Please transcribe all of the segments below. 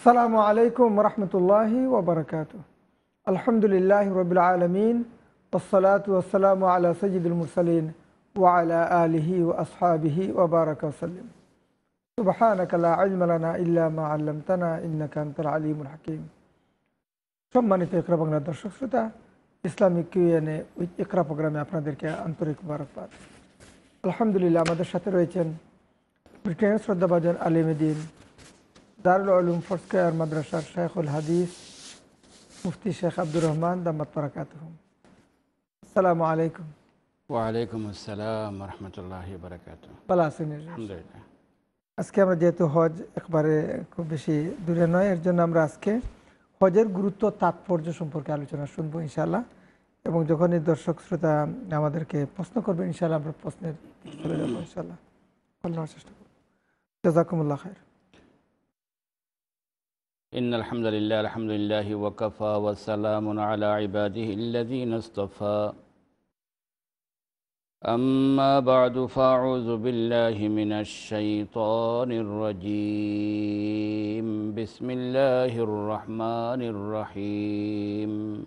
আসসালামু আলাইকুম রহমতুল্লাহি ওবরকাত আলহামদুলিল্লাহ রবিল আলমিন ওসলাত ওসালাম আলা সজিদুল মুরসালিন ওয়ালা আলিহি ও আসহাবিহি ওবারক ওসাল্লিম সুবহানাক লা ইলমা মা আল্লামতানা ইন্নাকা আনতাল আলিমুল হাকিম। সম্মানিত ইকরা বাংলা দর্শক শ্রোতা, ইসলামিক কিউএনএ উইথ ইকরা প্রোগ্রামে আপনাদেরকে আন্তরিক মুবারকবাদ। আলহামদুলিল্লাহ, আমাদের সাথে রয়েছেন ব্রিটেনের শ্রদ্ধাভাজন আলিমুদ্দিন দারুল আলুম ফসকায়ার মাদ্রাসার শেখুল হাদিস মুফতি শেখ আব্দুর রহমান দাম্মাত বারাকাত আসসালামু আলাইকুম ওয়ালাইকুম আসসালাম রহমতুল্লাহ বারকাত ভালো আছেন আলহামদুলিল্লাহ। আজকে আমরা যেহেতু হজ একবারে খুব বেশি দূরে নয় এর জন্য আমরা আজকে হজের গুরুত্ব তাৎপর্য সম্পর্কে আলোচনা শুনব ইনশাল্লাহ এবং যখনই দর্শক শ্রোতা আমাদেরকে প্রশ্ন করবে ইনশাল্লাহ আমরা প্রশ্নের চলে যাব ইনশাল্লাহ চেষ্টা করব। জাজাকুমুল্লাহ খায়ের إن الحمد لله الحمد لله وكفى وسلام على عباده الذين اصطفى. أما بعد فأعوذ بالله من الشيطان الرجيم. بسم الله الرحمن الرحيم.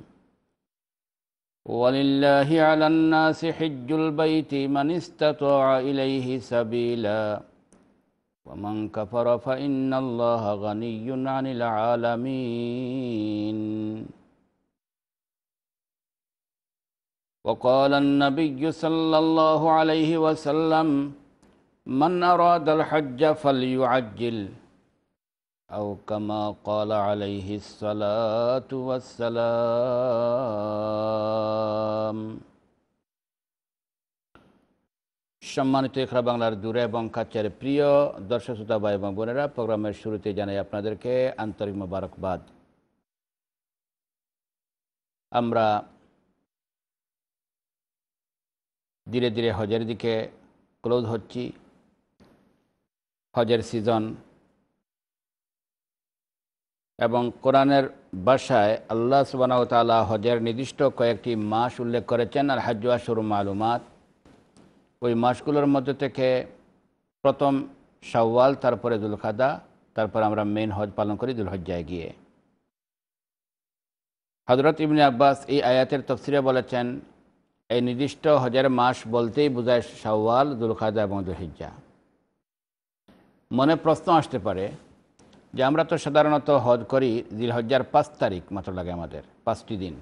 ولله على الناس حج البيت من استطاع إليه سبيلاً. ومن كفر فإن الله غني عن العالمين. وقال النبي صلى الله عليه وسلم من أراد الحج فليعجل. أو كما قال عليه الصلاة والسلام. সম্মানিত এখরা বাংলার দূরে এবং কাছের প্রিয় দর্শক শ্রোতা ভাই এবং বোনেরা, প্রোগ্রামের শুরুতে জানাই আপনাদেরকে আন্তরিক মোবারকবাদ। আমরা ধীরে ধীরে হজের দিকে ক্লোজ হচ্ছি। হজের সিজন এবং কোরআনের বাসায় আল্লাহ সুবাহ তালা হজের নির্দিষ্ট কয়েকটি মাস উল্লেখ করেছেন আর হাজুয়া শুরু মালুমাত। ওই মাসগুলোর মধ্যে থেকে প্রথম শাওয়াল, তারপরে দুলখাদা, তারপর আমরা মেন হজ পালন করি দুলহজ্জায় গিয়ে। হজরত ইবনে আব্বাস এই আয়াতের তফসিরে বলেছেন, এই নির্দিষ্ট হজের মাস বলতেই বোঝায় শাওয়াল, দুলখাদা এবং দুলহিজ্জা। মনে প্রশ্ন আসতে পারে যে আমরা তো সাধারণত হজ করি দিলহজ্জার পাঁচ তারিখ মাত্র লাগে আমাদের, পাঁচটি দিন।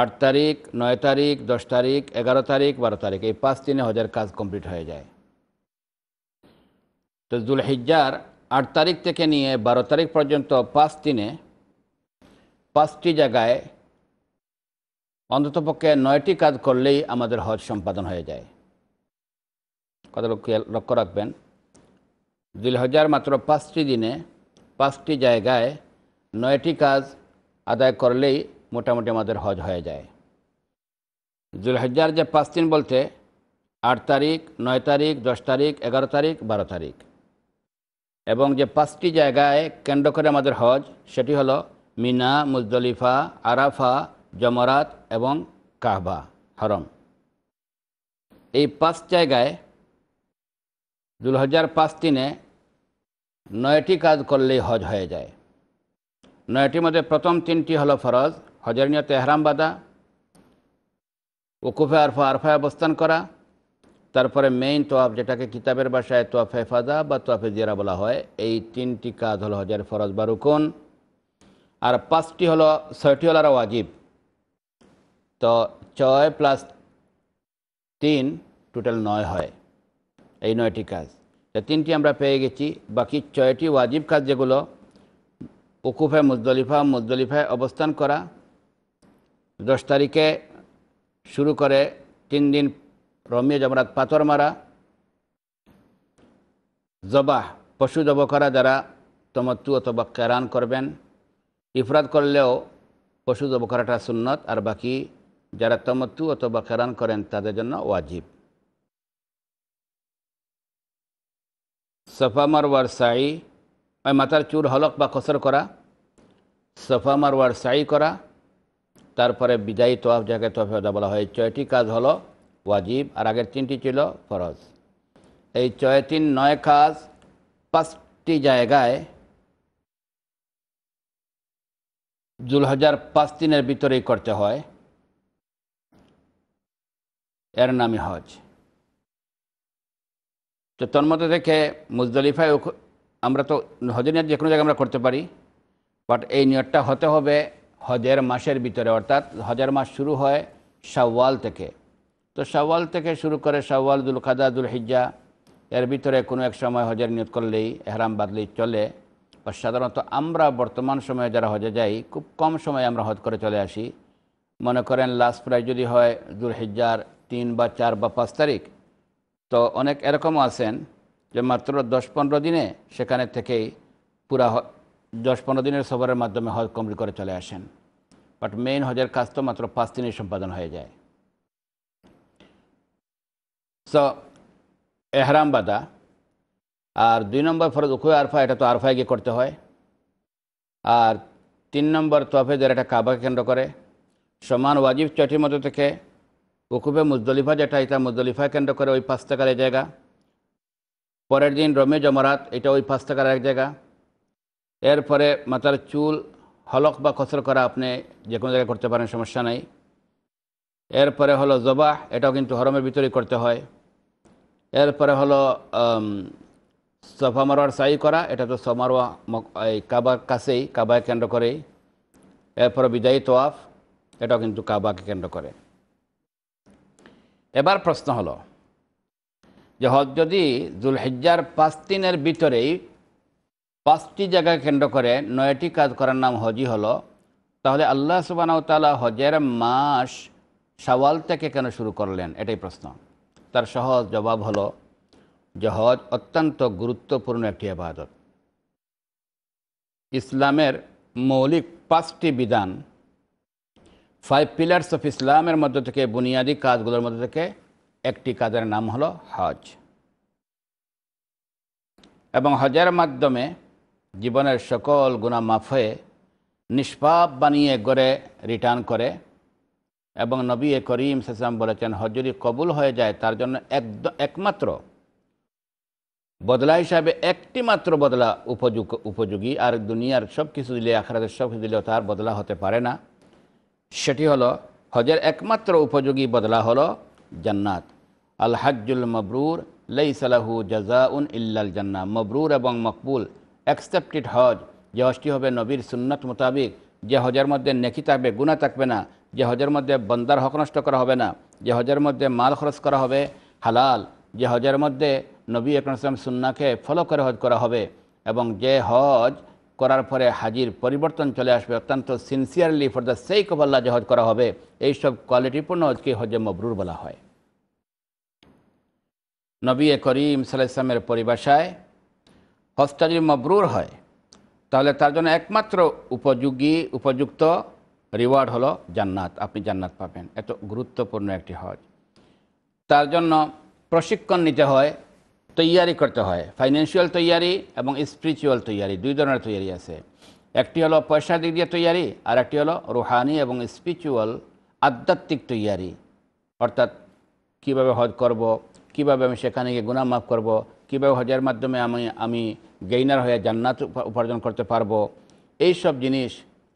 আট তারিখ, নয় তারিখ, দশ তারিখ, এগারো তারিখ, বারো তারিখ, এই পাঁচ দিনে হজের কাজ কমপ্লিট হয়ে যায়। তো জুল হিজ্জার আট তারিখ থেকে নিয়ে বারো তারিখ পর্যন্ত পাঁচ দিনে পাঁচটি জায়গায় অন্ততপক্ষে নয়টি কাজ করলেই আমাদের হজ সম্পাদন হয়ে যায়। কথা লক্ষ্য রাখবেন দুই হাজার মাত্র পাঁচটি দিনে পাঁচটি জায়গায় নয়টি কাজ আদায় করলেই মোটামুটি আমাদের হজ হয়ে যায়। জুলহজ্জার যে পাঁচ দিন বলতে আট তারিখ, নয় তারিখ, দশ তারিখ, এগারো তারিখ, বারো তারিখ। এবং যে পাঁচটি জায়গায় কেন্দ্র করে আমাদের হজ, সেটি হলো মিনা, মুজদলিফা, আরাফা, জমরাত এবং কাহবা, হরম। এই পাঁচ জায়গায় দু হাজার পাঁচ দিনে নয়টি কাজ করলেই হজ হয়ে যায়। নয়টির মধ্যে প্রথম তিনটি হলো ফরজ হজের নিয়তে এহরাম বাদা উকুফে আরফা আরফায় অবস্থান করা তারপরে মেইন তোয়াফ যেটাকে কিতাবের বাসায় তোয়াফ হেফাজা বা তোয়াফে জিরা বলা হয় এই তিনটি কাজ হলো হজের ফরজ বা রুকন আর পাঁচটি হলো ছয়টি হলো আর ওয়াজিব তো ছয় প্লাস তিন টোটাল নয় হয় এই নয়টি কাজ তো তিনটি আমরা পেয়ে গেছি বাকি ছয়টি ওয়াজিব কাজ যেগুলো উকুফে মুজদলিফা মুজদলিফায় অবস্থান করা দশ তারিখে শুরু করে তিন দিন রমিয়া জমরাত পাথর মারা, জবাহ পশু জব করা যারা তমত্তু অথবা কেরান করবেন। ইফরাত করলেও পশু জব করাটা সুন্নত, আর বাকি যারা তমত্তু অথবা কেরান করেন তাদের জন্য ওয়াজিব। সফা মারওয়ার সাই, ওই মাথার চুর হলক বা কসর করা, সফা মারওয়ার সাই করা তারপরে বিদায়ী তোয়াফ যাকে তোয়াফে ওদা বলা হয়, ছয়টি কাজ হলো ওয়াজিব, আর আগের তিনটি ছিল ফরজ। এই ছয় তিন নয় কাজ পাঁচটি জায়গায় জুলহাজার পাঁচ দিনের ভিতরেই করতে হয়। এর নামই হজ। তো তন্মধ্যে থেকে মুজদলিফায় আমরা তো হজের যে কোনো জায়গায় আমরা করতে পারি, বাট এই নিয়তটা হতে হবে হজের মাসের ভিতরে, অর্থাৎ হজের মাস শুরু হয় শাওয়াল থেকে। তো শাওয়াল থেকে শুরু করে শাওয়াল দুল খাদা দুল হিজ্জা এর ভিতরে কোনো এক সময় হজের নিয়ত করলেই এহরাম বাদলেই চলে। বা সাধারণত আমরা বর্তমান সময়ে যারা হজে যাই, খুব কম সময়ে আমরা হজ করে চলে আসি। মনে করেন লাস্ট প্রায় যদি হয় দুল হিজ্জার তিন বা চার বা পাঁচ তারিখ, তো অনেক এরকমও আছেন যে মাত্র দশ পনেরো দিনে সেখানে থেকেই পুরা দশ পনেরো দিনের সফরের মাধ্যমে হজ কমপ্লিট করে চলে আসেন। বাট মেইন হজের কাজ তো মাত্র পাঁচ দিনেই সম্পাদন হয়ে যায়। সো এহরাম বাদা, আর দুই নম্বর ফরজ উখু আরফা, এটা তো আরফায় গিয়ে করতে হয়। আর তিন নম্বর তোয়াফেদের এটা কাবাকে কেন্দ্র করে। সমান ওয়াজিব চটির মতো থেকে উকুবে মুজদলিফা যেটা, এটা মুজদলিফা কেন্দ্র করে ওই পাঁচ টাকার এক জায়গা। পরের দিন রমে জমরাত, এটা ওই পাঁচ টাকার এক জায়গা। এরপরে মাথার চুল হলক বা কসর করা আপনি যে কোনো জায়গায় করতে পারেন, সমস্যা নাই। এরপরে হলো জবাহ, এটাও কিন্তু হরমের ভিতরেই করতে হয়। এরপরে হলো সফা মারোয়ার সাই করা, এটা তো সমারোয়া এই কাবার কাছেই, কাবায় কেন্দ্র করেই। এরপরে বিদায়ী তোয়াফ, এটাও কিন্তু কাবাকে কেন্দ্র করে। এবার প্রশ্ন হলো যে হজ যদি জুলহিজ্জার পাঁচ দিনের ভিতরেই পাঁচটি জায়গায় কেন্দ্র করে নয়টি কাজ করার নাম হজই হলো, তাহলে আল্লাহ সুবানাউ তালা হজের মাস সওয়াল থেকে কেন শুরু করলেন? এটাই প্রশ্ন। তার সহজ জবাব হলো, যে হজ অত্যন্ত গুরুত্বপূর্ণ একটি আবাদত ইসলামের মৌলিক পাঁচটি বিধান ফাইভ পিলার্স অফ ইসলামের মধ্য থেকে, বুনিয়াদি কাজগুলোর মধ্যে থেকে একটি কাজের নাম হলো হজ। এবং হজের মাধ্যমে জীবনের সকল গুণা মাফ হয়ে নিষ্পাপ বানিয়ে গড়ে রিটার্ন করে এবং নবী এ করিম সাম বলেছেন, হজ যদি কবুল হয়ে যায়, তার জন্য একদম একমাত্র বদলা হিসাবে একটি মাত্র বদলা উপযোগ উপযোগী। আর দুনিয়ার সব কিছু দিলে, আখরাতের সব কিছু দিলেও তার বদলা হতে পারে না। সেটি হলো, হজের একমাত্র উপযোগী বদলা হলো জান্নাত। আল হাজ্জুল মবরুর লই সালাহু জাজাউন ইল্লাল জান্না মবরুর এবং মকবুল অ্যাকসেপ্টেড হজ যে হজটি হবে নবীর সুন্নত মোতাবিক, যে হজের মধ্যে নেকি থাকবে গুণা থাকবে না, যে হজের মধ্যে বন্দার হক নষ্ট করা হবে না, যে হজের মধ্যে মাল খরচ করা হবে হালাল, যে হজের মধ্যে নবী একরম সুন্নাকে ফলো করে হজ করা হবে এবং যে হজ করার পরে হাজির পরিবর্তন চলে আসবে অত্যন্ত sincerely for the sake of আল্লাহ যে হজ করা হবে এইসব কোয়ালিটিপূর্ণ হজকে হজে মবরুর বলা হয়। নবী করিম সাল্লাহ ইসলামের পরিভাষায় হজটা যদি মবরুর হয়। তাহলে তার জন্য একমাত্র উপযোগী, উপযুক্ত রিওয়ার্ড হলো জান্নাত, আপনি জান্নাত পাবেন। এত গুরুত্বপূর্ণ একটি হজ। তার জন্য প্রশিক্ষণ নিতে হয়, তৈয়ারি করতে হয়। ফাইন্যান্সিয়াল তৈয়ারি এবং স্পিরিচুয়াল তৈয়ারি, দুই ধরনের তৈয়ারি আছে। একটি হলো পয়সা দিক দিয়ে তৈয়ারি, আর একটি হলো রুহানি এবং স্পিরিচুয়াল আধ্যাত্মিক তৈয়ারি। অর্থাৎ কীভাবে হজ করব, কীভাবে আমি সেখানে গিয়ে গুনাহ মাফ করব কীভাবে হজের মাধ্যমে আমি আমি গেইনার হয়ে জান্নাত উপা- উপার্জন করতে পারব? এই সব জিনিস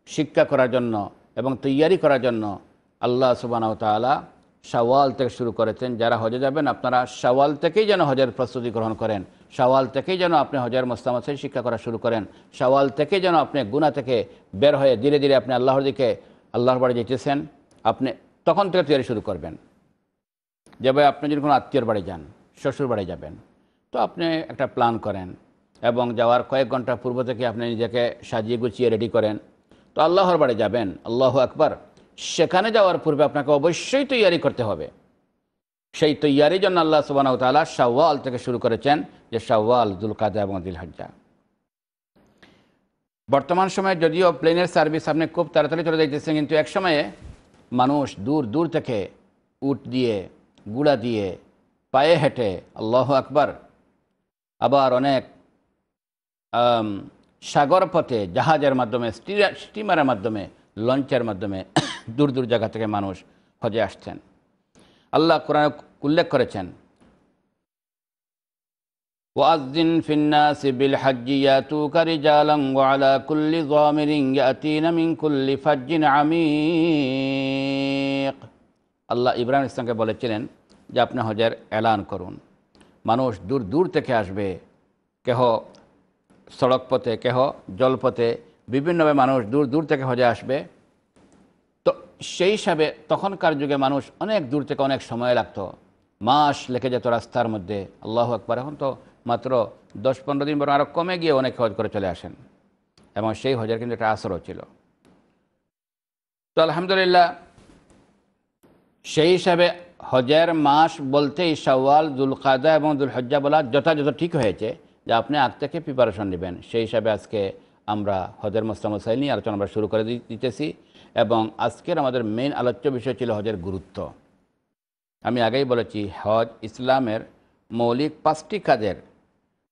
শিক্ষা করার জন্য এবং তৈয়ারি করার জন্য আল্লাহ সুবানাও তালা শাওয়াল থেকে শুরু করেছেন। যারা হজে যাবেন, আপনারা শাওয়াল থেকেই যেন হজের প্রস্তুতি গ্রহণ করেন। শাওয়াল থেকেই যেন আপনি হজের মোস্তামাসের শিক্ষা করা শুরু করেন। শাওয়াল থেকেই যেন আপনি গুণা থেকে বের হয়ে ধীরে ধীরে আপনি আল্লাহর দিকে, আল্লাহর বাড়ি যেতেছেন, আপনি তখন থেকে তৈরি শুরু করবেন। যেভাবে আপনি যদি কোনো আত্মীয়র বাড়ি যান, শ্বশুর বাড়ি যাবেন তো আপনি একটা প্ল্যান করেন এবং যাওয়ার কয়েক ঘণ্টা পূর্ব থেকে আপনি নিজেকে সাজিয়ে গুছিয়ে রেডি করেন। তো আল্লাহর বাড়ি যাবেন, আল্লাহ আকবার। সেখানে যাওয়ার পূর্বে আপনাকে অবশ্যই তৈয়ারি করতে হবে। সেই তৈয়ারির জন্য আল্লাহ সুবাহ তালা শাওয়াল থেকে শুরু করেছেন, যে শাওয়াল দুল কাদা এবং দিল হজ্জা বর্তমান সময়ে যদিও প্লেনের সার্ভিস আপনি খুব তাড়াতাড়ি চলে যাইতেছেন, কিন্তু এক সময়ে মানুষ দূর দূর থেকে উট দিয়ে, গুড়া দিয়ে, পায়ে হেঁটে আল্লাহ আকবার আবার অনেক সাগর পথে জাহাজের মাধ্যমে স্টিমারের মাধ্যমে, লঞ্চের মাধ্যমে দূর দূর জায়গা থেকে মানুষ হজে আসছেন। আল্লাহ কোরআন উল্লেখ করেছেন, ওয়াজদিন ফিন্নাসি বিল হাজ্জি ইয়াতুকা রিজালান ওয়া আলা কুল্লি যামিরিন ইয়াতিনা মিন কুল্লি ফাজ্জিন আমিক। আল্লাহ ইব্রাহিম ইসলামকে বলেছিলেন যে আপনি হজের এলান করুন। মানুষ দূর দূর থেকে আসবে। কেহ সড়ক পথে, কেহ জলপথে বিভিন্নভাবে মানুষ দূর দূর থেকে হজে আসবে। তো সেই হিসাবে তখনকার যুগে মানুষ অনেক দূর থেকে অনেক সময় লাগতো। মাস লেগে যেত রাস্তার মধ্যে। আল্লাহ আকবর। এখন তো মাত্র দশ, পনেরো দিন বরং আরও কমে গিয়ে অনেক হজ করে চলে আসেন। এবং সেই হজের কিন্তু একটা আসরও ছিল। তো আলহামদুলিল্লাহ, সেই হিসাবে হজের মাস বলতে বলতেই শাওয়াল, দুলকাদা এবং দুলহজ্জা বলা যথাযথ ঠিক হয়েছে যে আপনি আগ থেকে প্রিপারেশন নেবেন। সেই হিসাবে আজকে আমরা হজের মোস্তাম সাইল নিয়ে আলোচনা আমরা শুরু করে দিতেছি এবং আজকের আমাদের মেইন আলোচ্য বিষয় ছিল হজের গুরুত্ব। আমি আগেই বলেছি, হজ ইসলামের মৌলিক পাঁচটি কাজের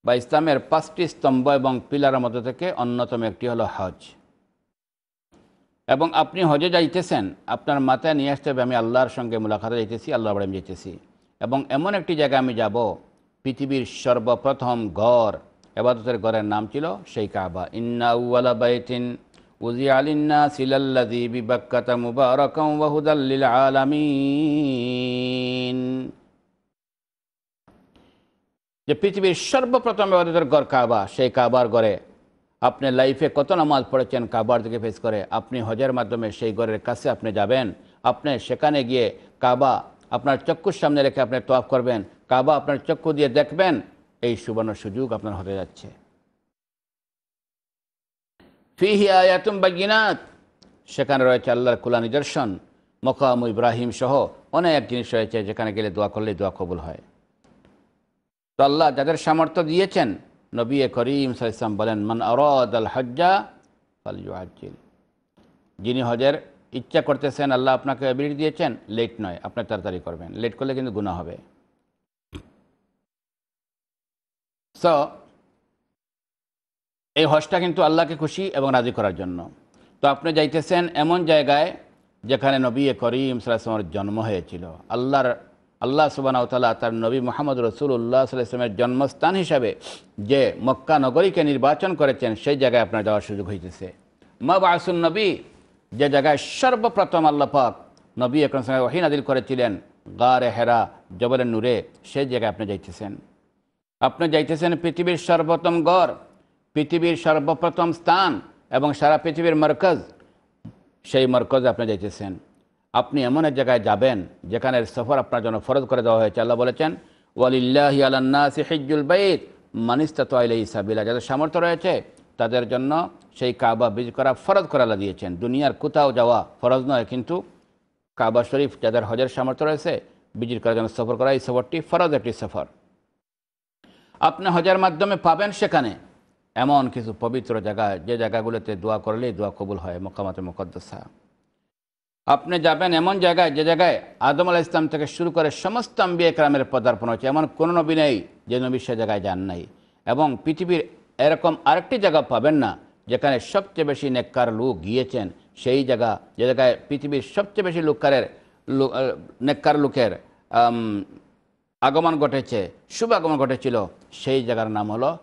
বা ইসলামের পাঁচটি স্তম্ভ এবং পিলারের মধ্যে থেকে অন্যতম একটি হলো হজ। এবং আপনি হজে যাইতেছেন, আপনার মাথায় নিয়ে আসতে হবে, আমি আল্লাহর সঙ্গে মুলাকাতে যাইতেছি আল্লাহ বাড়ি যাইতেছি। এবং এমন একটি জায়গায় আমি যাব, পৃথিবীর সর্বপ্রথম গড় এবাদতের গড়ের নাম ছিল সেই কাবা। ইন্না বাইতিন উজি আলিন্না সিলাল্লাদি বিবাক্কাতা মুবারাকাম ওয়াহুদাল্লিল আলামিন। যে পৃথিবীর সর্বপ্রথম এবাদতের গড় কাবা, সেই কাবার গড়ে আপনি লাইফে কত নামাজ পড়েছেন, কাবার দিকে ফেস করে, আপনি হজের মাধ্যমে সেই ঘরের কাছে আপনি যাবেন, আপনি সেখানে গিয়ে কাবা আপনার চক্ষুর সামনে রেখে আপনি তোয়াফ করবেন, কাবা আপনার চক্ষু দিয়ে দেখবেন, এই সুবর্ণ সুযোগ আপনার হতে যাচ্ছে। ফিহি আয়াতুম বাগিনাত সেখানে রয়েছে আল্লাহর খোলা নিদর্শন, মকাম ইব্রাহিম সহ অনেক জিনিস রয়েছে, যেখানে গেলে দোয়া করলে দোয়া কবুল হয়। তো আল্লাহ যাদের সামর্থ্য দিয়েছেন নবী করিম সাল্লাম বলেন, মান অরদ আল হজ্জা ফালিউআজিল যিনি হজের ইচ্ছা করতেছেন, আল্লাহ আপনাকে এবিলিটি দিয়েছেন, লেট নয়, আপনি তাড়াতাড়ি করবেন। লেট করলে কিন্তু গুণা হবে। সো এই হজটা কিন্তু আল্লাহকে খুশি এবং রাজি করার জন্য। তো আপনি যাইতেছেন এমন জায়গায় যেখানে নবী করিম সাল্লামের জন্ম হয়েছিল। আল্লাহর আল্লাহ সুবানাউতালা তার নবী মোহাম্মদ রসুল্লাহ সাল্লামের জন্মস্থান হিসাবে যে মক্কা নগরীকে নির্বাচন করেছেন, সেই জায়গায় আপনার যাওয়ার সুযোগ হইতেছে। মা বাসুন নবী, যে জায়গায় সর্বপ্রথম আল্লাহ পাক নবী একরম সঙ্গে ওহিন আদিল করেছিলেন, গারে হেরা জবরের নূরে, সেই জায়গায় আপনি যাইতেছেন। আপনি যাইতেছেন পৃথিবীর সর্বোত্তম গড়, পৃথিবীর সর্বপ্রথম স্থান এবং সারা পৃথিবীর মরকজ, সেই মরকজে আপনি যাইতেছেন। আপনি এমন এক জায়গায় যাবেন যেখানে সফর আপনার জন্য ফরজ করে দেওয়া হয়েছে। আল্লাহ বলেছেন, ওয়ালিল্লাহি আলান্না সিহিজুল বাইত, মানিস্তাত আলাই সাবিলা। যাদের সামর্থ্য রয়েছে, তাদের জন্য সেই কাবা বীজ করা ফরজ করে আল্লাহ দিয়েছেন। দুনিয়ার কোথাও যাওয়া ফরজ নয়, কিন্তু কাবা শরীফ যাদের হজের সামর্থ্য রয়েছে, বিজির করার জন্য সফর করা, এই সফরটি ফরজ একটি সফর। আপনি হজের মাধ্যমে পাবেন সেখানে এমন কিছু পবিত্র জায়গা, যে জায়গাগুলোতে দোয়া করলেই দোয়া কবুল হয় মোকামাতে মোকদ্দসা। আপনি যাবেন এমন জায়গায় যে জায়গায় আদম আলাহ ইসলাম থেকে শুরু করে সমস্ত আম্বিয়া একরামের পদার্পণ হয়েছে। এমন কোনো নবী নেই যে নবী সে জায়গায় যান নাই। এবং পৃথিবীর এরকম আরেকটি জায়গা পাবেন না যেখানে সবচেয়ে বেশি নেককার লোক গিয়েছেন। সেই জায়গা যে জায়গায় পৃথিবীর সবচেয়ে বেশি লোকারের লো- নেককার লোকের আগমন ঘটেছে, শুভ আগমন ঘটেছিল। সেই জায়গার নাম হলো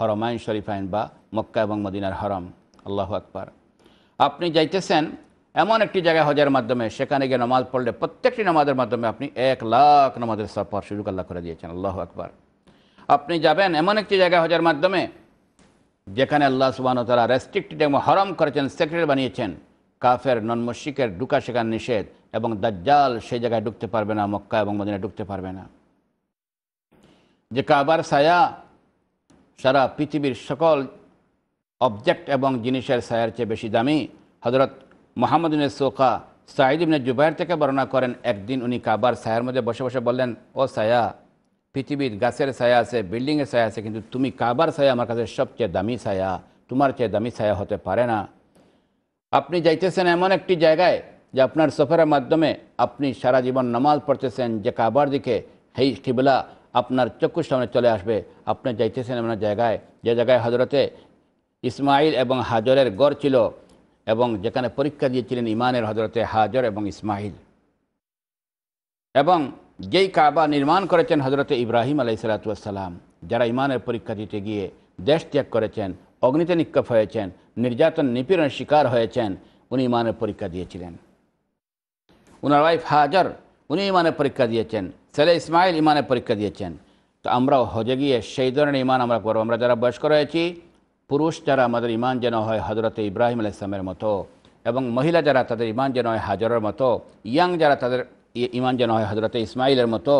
হরমাইন শরীফাইন বা মক্কা এবং মদিনার হরম। আল্লাহ আকবার। আপনি যাইতেছেন এমন একটি জায়গায় হজের মাধ্যমে, সেখানে গিয়ে নামাজ পড়লে প্রত্যেকটি নামাজের মাধ্যমে আপনি এক লাখ নামাজের সফর সুযোগ আল্লাহ করে দিয়েছেন। আল্লাহ আকবার। আপনি যাবেন এমন একটি জায়গায় হজের মাধ্যমে, যেখানে আল্লাহ সুবাহ তারা রেস্ট্রিক্টেড এবং হরম করেছেন সেক্রেটারি বানিয়েছেন। কাফের নন মস্যিকের ঢুকা শেখার নিষেধ এবং দাজ্জাল সেই জায়গায় ঢুকতে পারবে না, মক্কা এবং মদিনা ঢুকতে পারবে না। যে কাবার ছায়া, সারা পৃথিবীর সকল অবজেক্ট এবং জিনিসের ছায়ার চেয়ে বেশি দামি হজরত মোহাম্মদ সোকা ইবনে জুবাইর থেকে বর্ণনা করেন, একদিন উনি কাবার সায়ার মধ্যে বসে বসে বললেন, ও সায়া পৃথিবীর গাছের ছায়া আছে, বিল্ডিংয়ের ছায়া আছে, কিন্তু তুমি কাবার ছায়া আমার কাছে সবচেয়ে দামি ছায়া, তোমার চেয়ে দামি ছায়া হতে পারে না। আপনি যাইতেছেন এমন একটি জায়গায় যে আপনার সফরের মাধ্যমে আপনি সারা জীবন নামাজ পড়তেছেন যে কাবার দিকে হেই কিবলা আপনার চক্ষুর সামনে চলে আসবে। আপনি যাইতেছেন এমন জায়গায়, যে জায়গায় হজরতে ইসমাইল এবং হাজরের গড় ছিল এবং যেখানে পরীক্ষা দিয়েছিলেন ইমানের হজরতে হাজর এবং ইসমাইল এবং যেই কাবা নির্মাণ করেছেন হজরতে ইব্রাহিম আলাই সালাতাম যারা ইমানের পরীক্ষা দিতে গিয়ে দেশ ত্যাগ করেছেন, অগ্নিতে নিক্ষেপ হয়েছেন, নির্যাতন, নিপীড়নের শিকার হয়েছেন, উনি ইমানের পরীক্ষা দিয়েছিলেন। উনার ওয়াইফ হাজার, উনি ইমানের পরীক্ষা দিয়েছেন, ছেলে ইসমাইল ইমানের পরীক্ষা দিয়েছেন। তো আমরাও হজে গিয়ে সেই ধরনের ইমান আমরা করব। আমরা যারা বয়স্ক রয়েছি পুরুষ যারা আমাদের ইমান যেন হয় হজরতে ইব্রাহিম আল ইসলামের মতো এবং মহিলা যারা তাদের ইমান যেন হয় হাজরের মতো, ইয়াং যারা তাদের ইমান যেন হয় হজরতে ইসমাইলের মতো,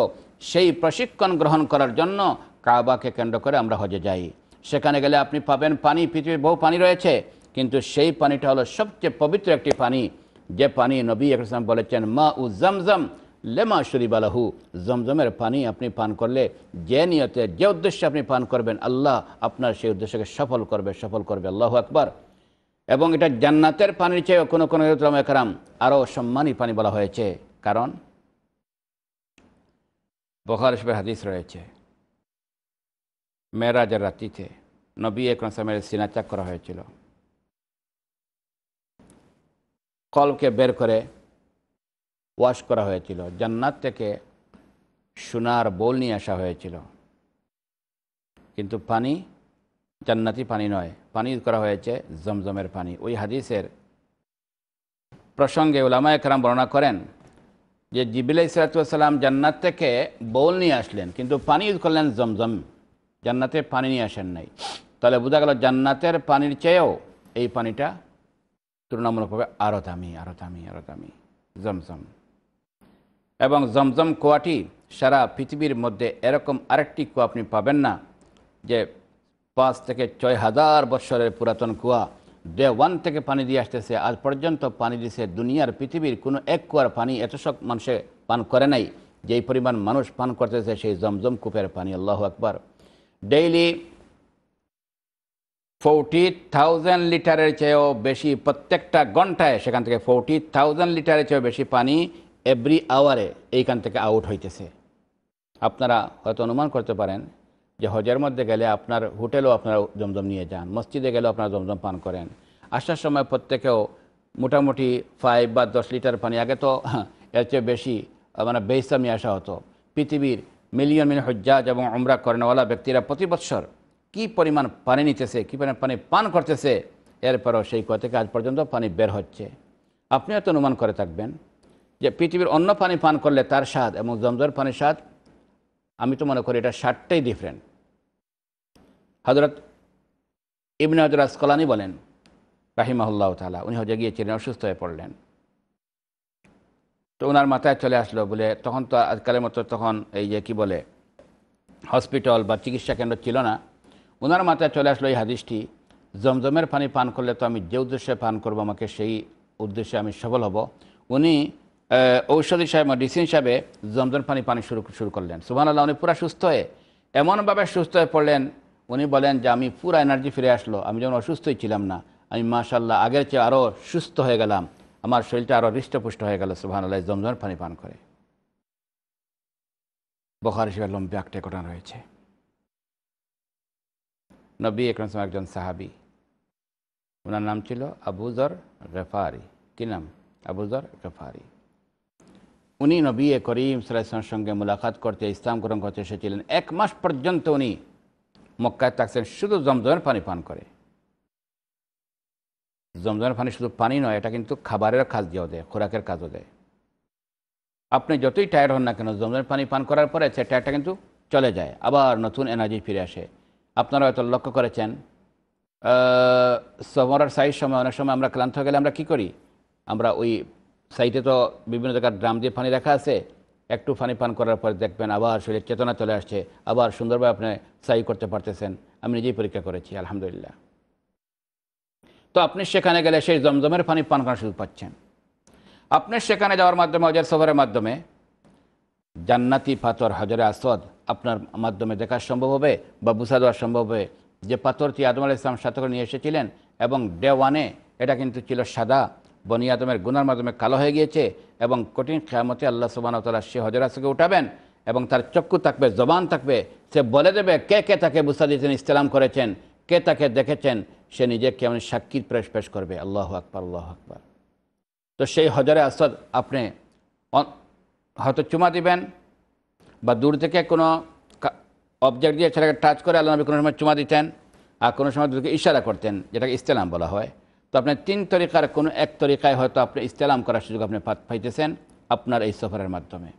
সেই প্রশিক্ষণ গ্রহণ করার জন্য কাবাকে কেন্দ্র করে আমরা হজে যাই। সেখানে গেলে আপনি পাবেন পানি, পৃথিবীর বহু পানি রয়েছে, কিন্তু সেই পানিটা হলো সবচেয়ে পবিত্র একটি পানি। যে পানি নবী ইসলাম বলেছেন, মা উ লেমা শরীব আলাহু জমজমের পানি আপনি পান করলে যে নিয়তে, যে উদ্দেশ্যে আপনি পান করবেন, আল্লাহ আপনার সেই উদ্দেশ্যকে সফল করবে সফল করবে, আল্লাহ আকবার। এবং এটা জান্নাতের পানির চেয়ে কোনো কোনো একরাম আরও সম্মানী পানি বলা হয়েছে। কারণ বখার হাদিস রয়েছে, মেয়েরাজের রাত্রিতে নবী একরমের সিনাচাক করা হয়েছিল। কলকে বের করে ওয়াশ করা হয়েছিল, জান্নাত থেকে সোনার বোল নিয়ে আসা হয়েছিল। কিন্তু পানি জান্নাতি পানি নয়, পানি করা হয়েছে জমজমের পানি। ওই হাদিসের প্রসঙ্গে ওলামা একরাম বর্ণনা করেন যে জিবিল ইসরাতাম জান্নাত থেকে বোল নিয়ে আসলেন, কিন্তু পানি ইউজ করলেন জমজম। জান্নাতে পানি নিয়ে আসেন নাই। তাহলে বোঝা গেল জান্নাতের পানির চেয়েও এই পানিটা তুলনামূলকভাবে আরও দামি আরও দামি আরও দামি, জমজম। এবং জমজম কুয়াটি সারা পৃথিবীর মধ্যে এরকম আরেকটি কুয়া আপনি পাবেন না, যে পাঁচ থেকে ছয় হাজার বৎসরের পুরাতন কুয়া। ডে ওয়ান থেকে পানি দিয়ে আসতেছে, আজ পর্যন্ত পানি দিছে দুনিয়ার পৃথিবীর কোনো এক কুয়ার পানি এত সব মানুষে পান করে নাই, যেই পরিমাণ মানুষ পান করতেছে সেই জমজম কূপের পানি। আল্লাহ আকবার। ডেইলি ফোরটি থাউজেন্ড লিটারের চেয়েও বেশি প্রত্যেকটা ঘন্টায় সেখান থেকে ফোরটি থাউজেন্ড লিটারের চেয়েও বেশি পানি এভরি আওয়ারে এইখান থেকে আউট হইতেছে। আপনারা হয়তো অনুমান করতে পারেন যে হজের মধ্যে গেলে আপনার হোটেলও আপনারা জমজম নিয়ে যান, মসজিদে গেলেও আপনারা জমজম পান করেন। আসার সময় প্রত্যেকেও মোটামুটি ফাইভ বা দশ লিটার পানি, আগে তো এর চেয়ে বেশি মানে বেইসামি আসা হতো। পৃথিবীর মিলিয়ন মিলিয়ন হজ্জাজ এবং অমরা করেনওয়ালা ব্যক্তিরা প্রতি বৎসর কী পরিমাণ পানি নিতেছে, কী পরিমাণ পানি পান করতেছে, এরপরও সেই কুয়া থেকে আজ পর্যন্ত পানি বের হচ্ছে। আপনি হয়তো অনুমান করে থাকবেন যে পৃথিবীর অন্য পানি পান করলে তার স্বাদ এবং জমজর পানির স্বাদ, আমি তো মনে করি এটা স্বাদটাই ডিফারেন্ট হজরত ইবনে হজর আসকলানি বলেন, রাহিমাহুল্লাহ তালা উনি হজে গিয়েছিলেন, অসুস্থ হয়ে পড়লেন। তো ওনার মাথায় চলে আসলো, বলে তখন তো আজকালের মতো তখন এই যে কি বলে, হসপিটাল বা চিকিৎসা কেন্দ্র ছিল না। ওনার মাথায় চলে আসলো এই হাদিসটি, জমজমের পানি পান করলে তো আমি যে উদ্দেশ্যে পান করব, আমাকে সেই উদ্দেশ্যে আমি সফল হব। উনি ঔষধ হিসাবে মেডিসিন হিসাবে জমজম পানি পানি শুরু শুরু করলেন। সুবাহ আল্লাহ উনি পুরা সুস্থ হয়ে, এমনভাবে সুস্থ হয়ে পড়লেন, উনি বলেন যে, আমি পুরা এনার্জি ফিরে আসলো। আমি যেমন অসুস্থই ছিলাম না, আমি মাশাল্লাহ আগের চেয়ে আরও সুস্থ হয়ে গেলাম। আমার শরীরটা আরও হৃষ্টপুষ্ট হয়ে গেল সুবাহ আল্লাহ জমজমের পানি পান করে। বখার হিসেবে লম্বে একটা ঘটনা রয়েছে। নবী একরম একজন সাহাবি। ওনার নাম ছিল আবুজর রেফারি কি নাম? আবুজর গেফারি। উনি নবী করিম সাল্লামের সঙ্গে মুলাকাত করতে ইসলাম গ্রহণ করতে এসেছিলেন। এক মাস পর্যন্ত উনি মক্কায় থাকছেন, শুধু জমজমের পানি পান করে। জমজমের পানি শুধু পানি নয়, এটা কিন্তু খাবারের কাজ দিয়েও দেয়, খোরাকের কাজও দেয়। আপনি যতই টায়ার্ড হন না কেন, জমজমের পানি পান করার পরে সে টায়ারটা কিন্তু চলে যায়, আবার নতুন এনার্জি ফিরে আসে। আপনারা হয়তো লক্ষ্য করেছেন সমরার সাইজ সময় অনেক সময় আমরা ক্লান্ত হয়ে গেলে আমরা কি করি? আমরা ওই সাইডে তো বিভিন্ন জায়গার ড্রাম দিয়ে পানি রাখা আছে। একটু পানি পান করার পরে দেখবেন আবার শরীরের চেতনা চলে আসছে। আবার সুন্দরভাবে আপনি সাই করতে পারতেছেন। আমি নিজেই পরীক্ষা করেছি, আলহামদুলিল্লাহ। তো আপনি সেখানে গেলে সেই জমজমের পানি পান করার সুযোগ পাচ্ছেন। আপনি সেখানে যাওয়ার মাধ্যমে অজের সফরের মাধ্যমে জান্নাতি পাথর, হজরে আসদ আপনার মাধ্যমে দেখা সম্ভব হবে বা বুসা দেওয়া সম্ভব হবে যে পাথরটি আদম আলাহ ইসলাম সাথে করে নিয়ে এসেছিলেন এবং ডে ওয়ানে এটা কিন্তু ছিল সাদা বনি আদমের গুনার মাধ্যমে কালো হয়ে গিয়েছে এবং কঠিন খেয়ামতে আল্লাহ সুবান তালা সে হজরাসকে উঠাবেন এবং তার চক্ষু থাকবে, জবান থাকবে। সে বলে দেবে, কে কে তাকে বুসা দিয়েছেন ইস্তেলাম করেছেন? কে তাকে দেখেছেন? সে নিজে কেমন সাক্ষীর পেশ পেশ করবে, আল্লাহ আকবর আল্লাহ আকবর। তো সেই হজরে আসদ আপনি হয়তো চুমা দিবেন বা দূর থেকে কোনো অবজেক্ট দিয়ে ছেলেকে টাচ করে আল্লাহ নবী কোনো সময় চুমা দিতেন আর কোনো সময় দুটোকে ইশারা করতেন, যেটাকে ইস্তেলাম বলা হয়। তো আপনি তিন তরিকার কোনো এক তরিকায় হয়তো আপনি ইস্তেলাম করার সুযোগ আপনি পাইতেছেন আপনার এই সফরের মাধ্যমে।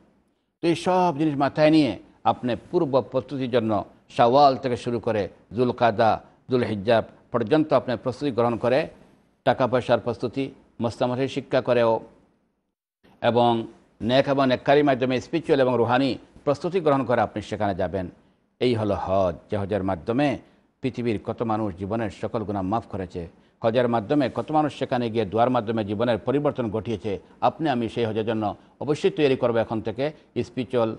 তো এই সব জিনিস মাথায় নিয়ে আপনি পূর্ব প্রস্তুতির জন্য শাওয়াল থেকে শুরু করে জুল কাদা জুল হিজাব পর্যন্ত আপনি প্রস্তুতি গ্রহণ করে টাকা পয়সার প্রস্তুতি মোস্তামতের শিক্ষা করেও এবং নেক এবং নেককারির মাধ্যমে স্পিরিচুয়াল এবং রুহানি প্রস্তুতি গ্রহণ করে আপনি সেখানে যাবেন। এই হলো হজ। যে হজের মাধ্যমে পৃথিবীর কত মানুষ জীবনের সকল গুণা মাফ করেছে হজের মাধ্যমে কত মানুষ সেখানে গিয়ে দোয়ার মাধ্যমে জীবনের পরিবর্তন ঘটিয়েছে আপনি আমি সেই হজের জন্য অবশ্যই তৈরি করব এখন থেকে স্পিরিচুয়াল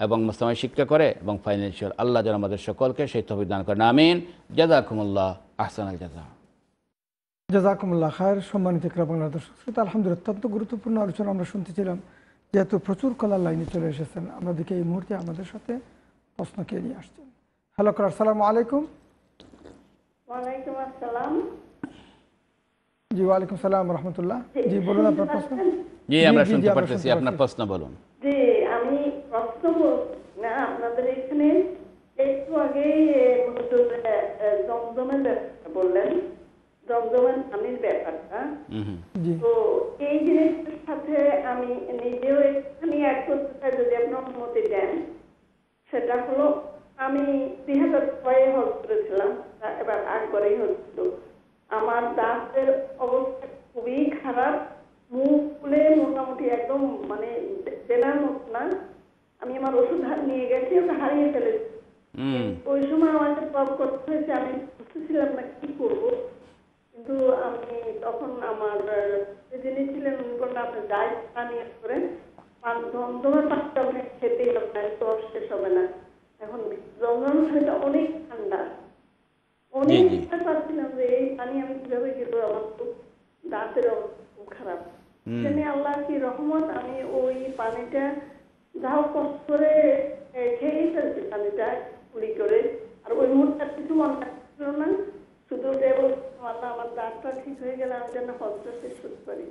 এবং মুসলামের শিক্ষা করে এবং ফাইন্যান্সিয়াল আল্লাহ যেন আমাদের সকলকে সেই তহবিল দান করেন আমিন। জাজাকুমুল্লাহ আহসান আল জাজা জাজাকুমুল্লাহ খায়ের সম্মানিত বাংলা দর্শক শ্রোতা আলহামদুলিল্লাহ অত্যন্ত গুরুত্বপূর্ণ আলোচনা আমরা শুনতেছিলাম যেহেতু প্রচুর কলার লাইনে চলে এসেছেন আমরা দেখি এই মুহূর্তে আমাদের সাথে প্রশ্ন কে নিয়ে আসছেন। হ্যালো কলার সালামু আলাইকুম। ওয়ালাইকুম আসসালাম। জি ওয়ালাইকুম সালাম রহমতুল্লাহ। জি বলুন আপনার প্রশ্ন। জি আমরা জি, জি, শুনতে পারতেছি। আপনার প্রশ্ন বলুন। যে আমি প্রশ্ন না আপনাদের এখানে একটু আগে আহ, ব্যাপারটা বললেন। জমজমের পানির ব্যাপারটা। জি। তো এই জিনিসটার সাথে আমি নিজেও একটুখানি অ্যাড করতে চাই যদি আপনি অনুমতি দেন। সেটা হলো আমি দুই হাজার ছয়ে হজ করেছিলাম তা এবার একবারেই হচ্ছিল আমার দাঁতের অবস্থা খুবই খারাপ মুখ খুলে মোটামুটি একদম মানে চেনার মতো না। আমি আমার ওষুধ নিয়ে গেছি ওটা হারিয়ে ফেলেছি। ওই সময় আমাকে সব করতে হয়েছে আমি বুঝতেছিলাম না কি করব। কিন্তু আমি তখন আমার যে যিনি ছিলেন উনি বললেন আপনি যাই পানি করেন। দমদমের পানিটা আপনি খেতেই না তো শেষ হবে না। এখন দমদমের পানিটা অনেক ঠান্ডা। অনেক জি, জি। ঠান্ডা যে এই পানি আমি কীভাবে খেতে আমার খুব দাঁতের খারাপ। সেখানে আল্লাহ কি রহমত আমি ওই পানিটা যাও কষ্ট করে এ, ফেলছি পানিটা কুড়ি করে। আর ওই মুহূর্তে কিছু মনে থাকছিল না শুধু যে আল্লাহ আমার দাঁতটা ঠিক হয়ে গেলে আমি যেন হজটা শেষ করতে পারি।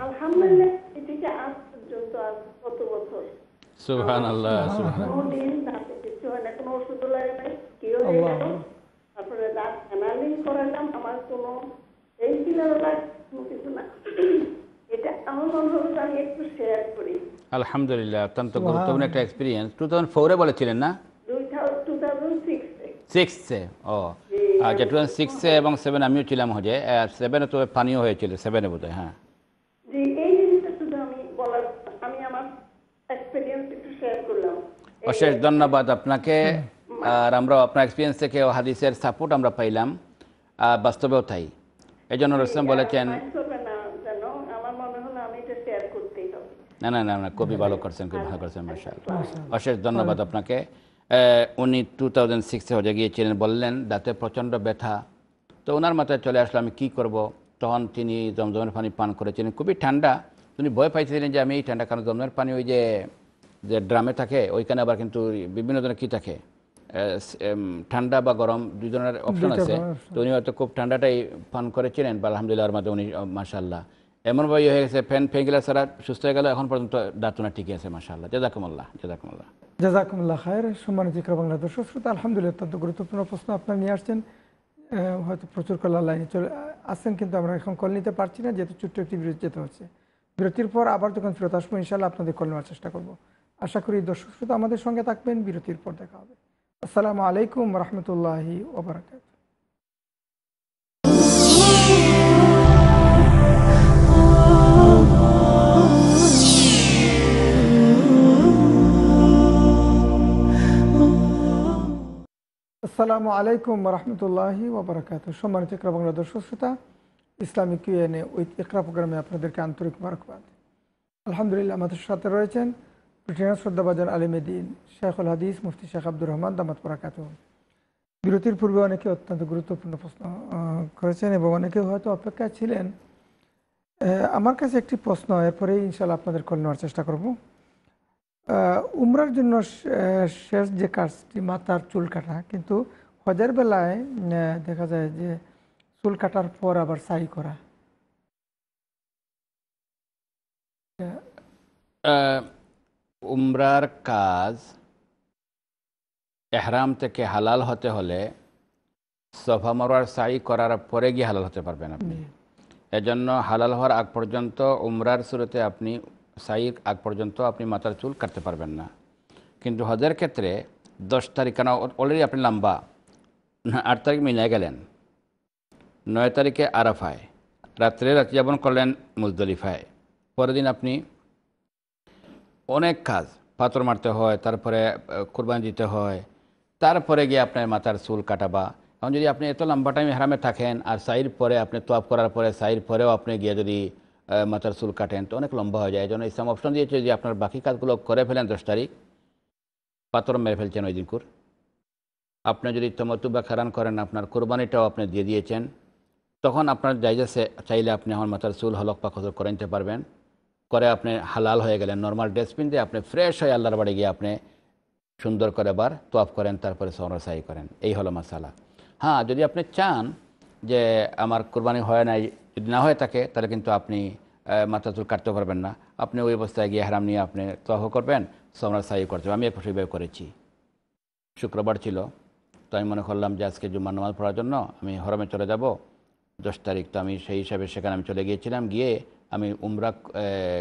আলহামদুলিল্লাহ এটিকে আজ পর্যন্ত আজ কত বছর? সুবহান কোনোদিন দাঁতে কিছু হয় না কোনো ওষুধও লাগে নাই কেউ হয়ে। তারপরে দাঁত অ্যানালিং করালাম আমার কোনো এই কিলারও কোনো কিছু না। এটা আমার মনে হলো আমি একটু শেয়ার করি। আলহামদুলিল্লাহ অত্যন্ত গুরুত্বপূর্ণ একটা এক্সপিরিয়েন্স টু থাউজেন্ড ফোরে বলেছিলেন না? টু থাউজেন্ড সিক্সে সিক্সে ও। আচ্ছা টু থাউজেন্ড সিক্সে এবং সেভেন আমিও ছিলাম হজে। সেভেনে তো পানিও হয়েছিল সেভেনে বোধ হ্যাঁ। যে এই জিনিসটা শুধু আমি বলার আমি আমার এক্সপিরিয়েন্স একটু শেয়ার করলাম। অশেষ ধন্যবাদ আপনাকে। আর আমরা আপনার এক্সপিরিয়েন্স থেকে ও হাদিসের সাপোর্ট আমরা পাইলাম আর বাস্তবেও তাই। এই জন্য রসলাম বলেছেন না না না না খুবই ভালো করছেন খুবই ভালো করছেন মার্শাল অশেষ ধন্যবাদ আপনাকে। উনি টু থাউজেন্ড সিক্সে হজে গিয়েছিলেন বললেন দাঁতে প্রচণ্ড ব্যথা। তো ওনার মাথায় চলে আসলো আমি কী করব? তখন তিনি জমজমের পানি পান করেছিলেন খুবই ঠান্ডা। তিনি ভয় পাইছিলেন যে আমি এই ঠান্ডা কারণ জমজমের পানি ওই যে যে ড্রামে থাকে ওইখানে আবার কিন্তু বিভিন্ন ধরনের কী থাকে? ঠান্ডা বা গরম দুই ধরনের অপশন আছে। তো উনি হয়তো খুব ঠান্ডাটাই পান করেছিলেন বা আলহামদুলিল্লাহ মধ্যে উনি মাসাল্লাহ এমনভাবে ইয়ে হয়ে গেছে ফ্যান ফেঙ্গিলা ছাড়া সুস্থ হয়ে গেল এখন পর্যন্ত দাঁতনা ঠিকই আছে মাসাল্লাহ জাজাকুমুল্লাহ জাজাকুমুল্লাহ। জাজাকুমুল্লাহ খায়ের সম্মানিত বাংলা দর্শক শ্রোতা আলহামদুলিল্লাহ অত্যন্ত গুরুত্বপূর্ণ প্রশ্ন আপনার নিয়ে আসছেন। হয়তো প্রচুর কলার লাইনে চলে আসছেন কিন্তু আমরা এখন কল নিতে পারছি না যেহেতু ছোট্ট একটি বিরতি যেতে হচ্ছে। বিরতির পর আবার যখন ফেরত আসব ইনশাল্লাহ আপনাদের কল নেওয়ার চেষ্টা করব। আশা করি দর্শক শ্রোতা আমাদের সঙ্গে থাকবেন বিরতির পর দেখা হবে। আসসালামু আলাইকুম রহমতুল্লাহি ওবরাকাত। আসসালামু আলাইকুম রহমতুল্লাহি ওবরাকাত। সম্মানিত ইকরা বাংলা দর্শক শ্রোতা, ইসলামিক ইউএনএ উইথ ইকরা প্রোগ্রামে আপনাদেরকে আন্তরিক মারকবাদ আলহামদুলিল্লাহ আমাদের সাথে রয়েছেন ব্রিটেনের শ্রদ্ধাবাজান আলিমেদিন শেখুল হাদিস মুফতি শেখ আব্দুর রহমান দামাত বরাকাত বিরতির পূর্বে অনেকে অত্যন্ত গুরুত্বপূর্ণ প্রশ্ন করেছেন এবং অনেকে হয়তো অপেক্ষায় ছিলেন। আমার কাছে একটি প্রশ্ন, এরপরেই ইনশাল্লাহ আপনাদের কল নেওয়ার চেষ্টা করব। উমরার জন্য শেষ যে কাজটি, মাথার চুল কাটা, কিন্তু হজের বেলায় দেখা যায় যে চুল কাটার পর আবার সাই করা। উমরার কাজ এহরাম থেকে হালাল হতে হলে সফা মরোয়ার সাই করার পরে গিয়ে হালাল হতে পারবেন আপনি। এজন্য হালাল হওয়ার আগ পর্যন্ত উমরার শুরুতে আপনি সাইর আগ পর্যন্ত আপনি মাথার চুল কাটতে পারবেন না। কিন্তু হজের ক্ষেত্রে দশ তারিখ কেন অলরেডি আপনি লম্বা আট তারিখ মিলে গেলেন নয় তারিখে আরাফায় রাত্রে রাত্রি যাপন করলেন মুজদলিফায় পরের দিন আপনি অনেক কাজ। পাথর মারতে হয়, তারপরে কোরবানি দিতে হয়, তারপরে গিয়ে আপনার মাথার চুল কাটাবা। এখন যদি আপনি এত লম্বা টাইম হারামে থাকেন, আর সাইর পরে আপনি তোয়াপ করার পরে, সাইর পরেও আপনি গিয়ে যদি মাথার চুল কাটেন, তো অনেক লম্বা হয়ে যায়। এই জন্য ইসলাম অপশন দিয়েছে যদি আপনার বাকি কাজগুলো করে ফেলেন দশ তারিখ, পাথর মেরে ফেলছেন ওই দিন কুর আপনি যদি তমতু বা খারান করেন, আপনার কোরবানিটাও আপনি দিয়ে দিয়েছেন, তখন আপনার জায়গাছে চাইলে আপনি আমার মাথার চুল হলক পাখর করে নিতে পারবেন। করে আপনি হালাল হয়ে গেলেন নর্মাল ড্রেসপিন দিয়ে আপনি ফ্রেশ হয়ে আল্লাহর বাড়ি গিয়ে আপনি সুন্দর করে বার তোয়াফ করেন, তারপরে সরসাই করেন। এই হলো মশালা হ্যাঁ যদি আপনি চান যে আমার কোরবানি হয় নাই, যদি না হয়ে থাকে, তাহলে কিন্তু আপনি মাথা চুল কাটতে পারবেন না। আপনি ওই অবস্থায় গিয়ে হারাম নিয়ে আপনি তোয়াফ করবেন সরসাই করতে হবে। আমি এক সেইভাবে করেছি। শুক্রবার ছিল, তো আমি মনে করলাম যে আজকে জুম্মার নামাজ পড়ার জন্য আমি হরমে চলে যাব। দশ তারিখ তো আমি সেই হিসাবে সেখানে আমি চলে গিয়েছিলাম, গিয়ে আমি উমরা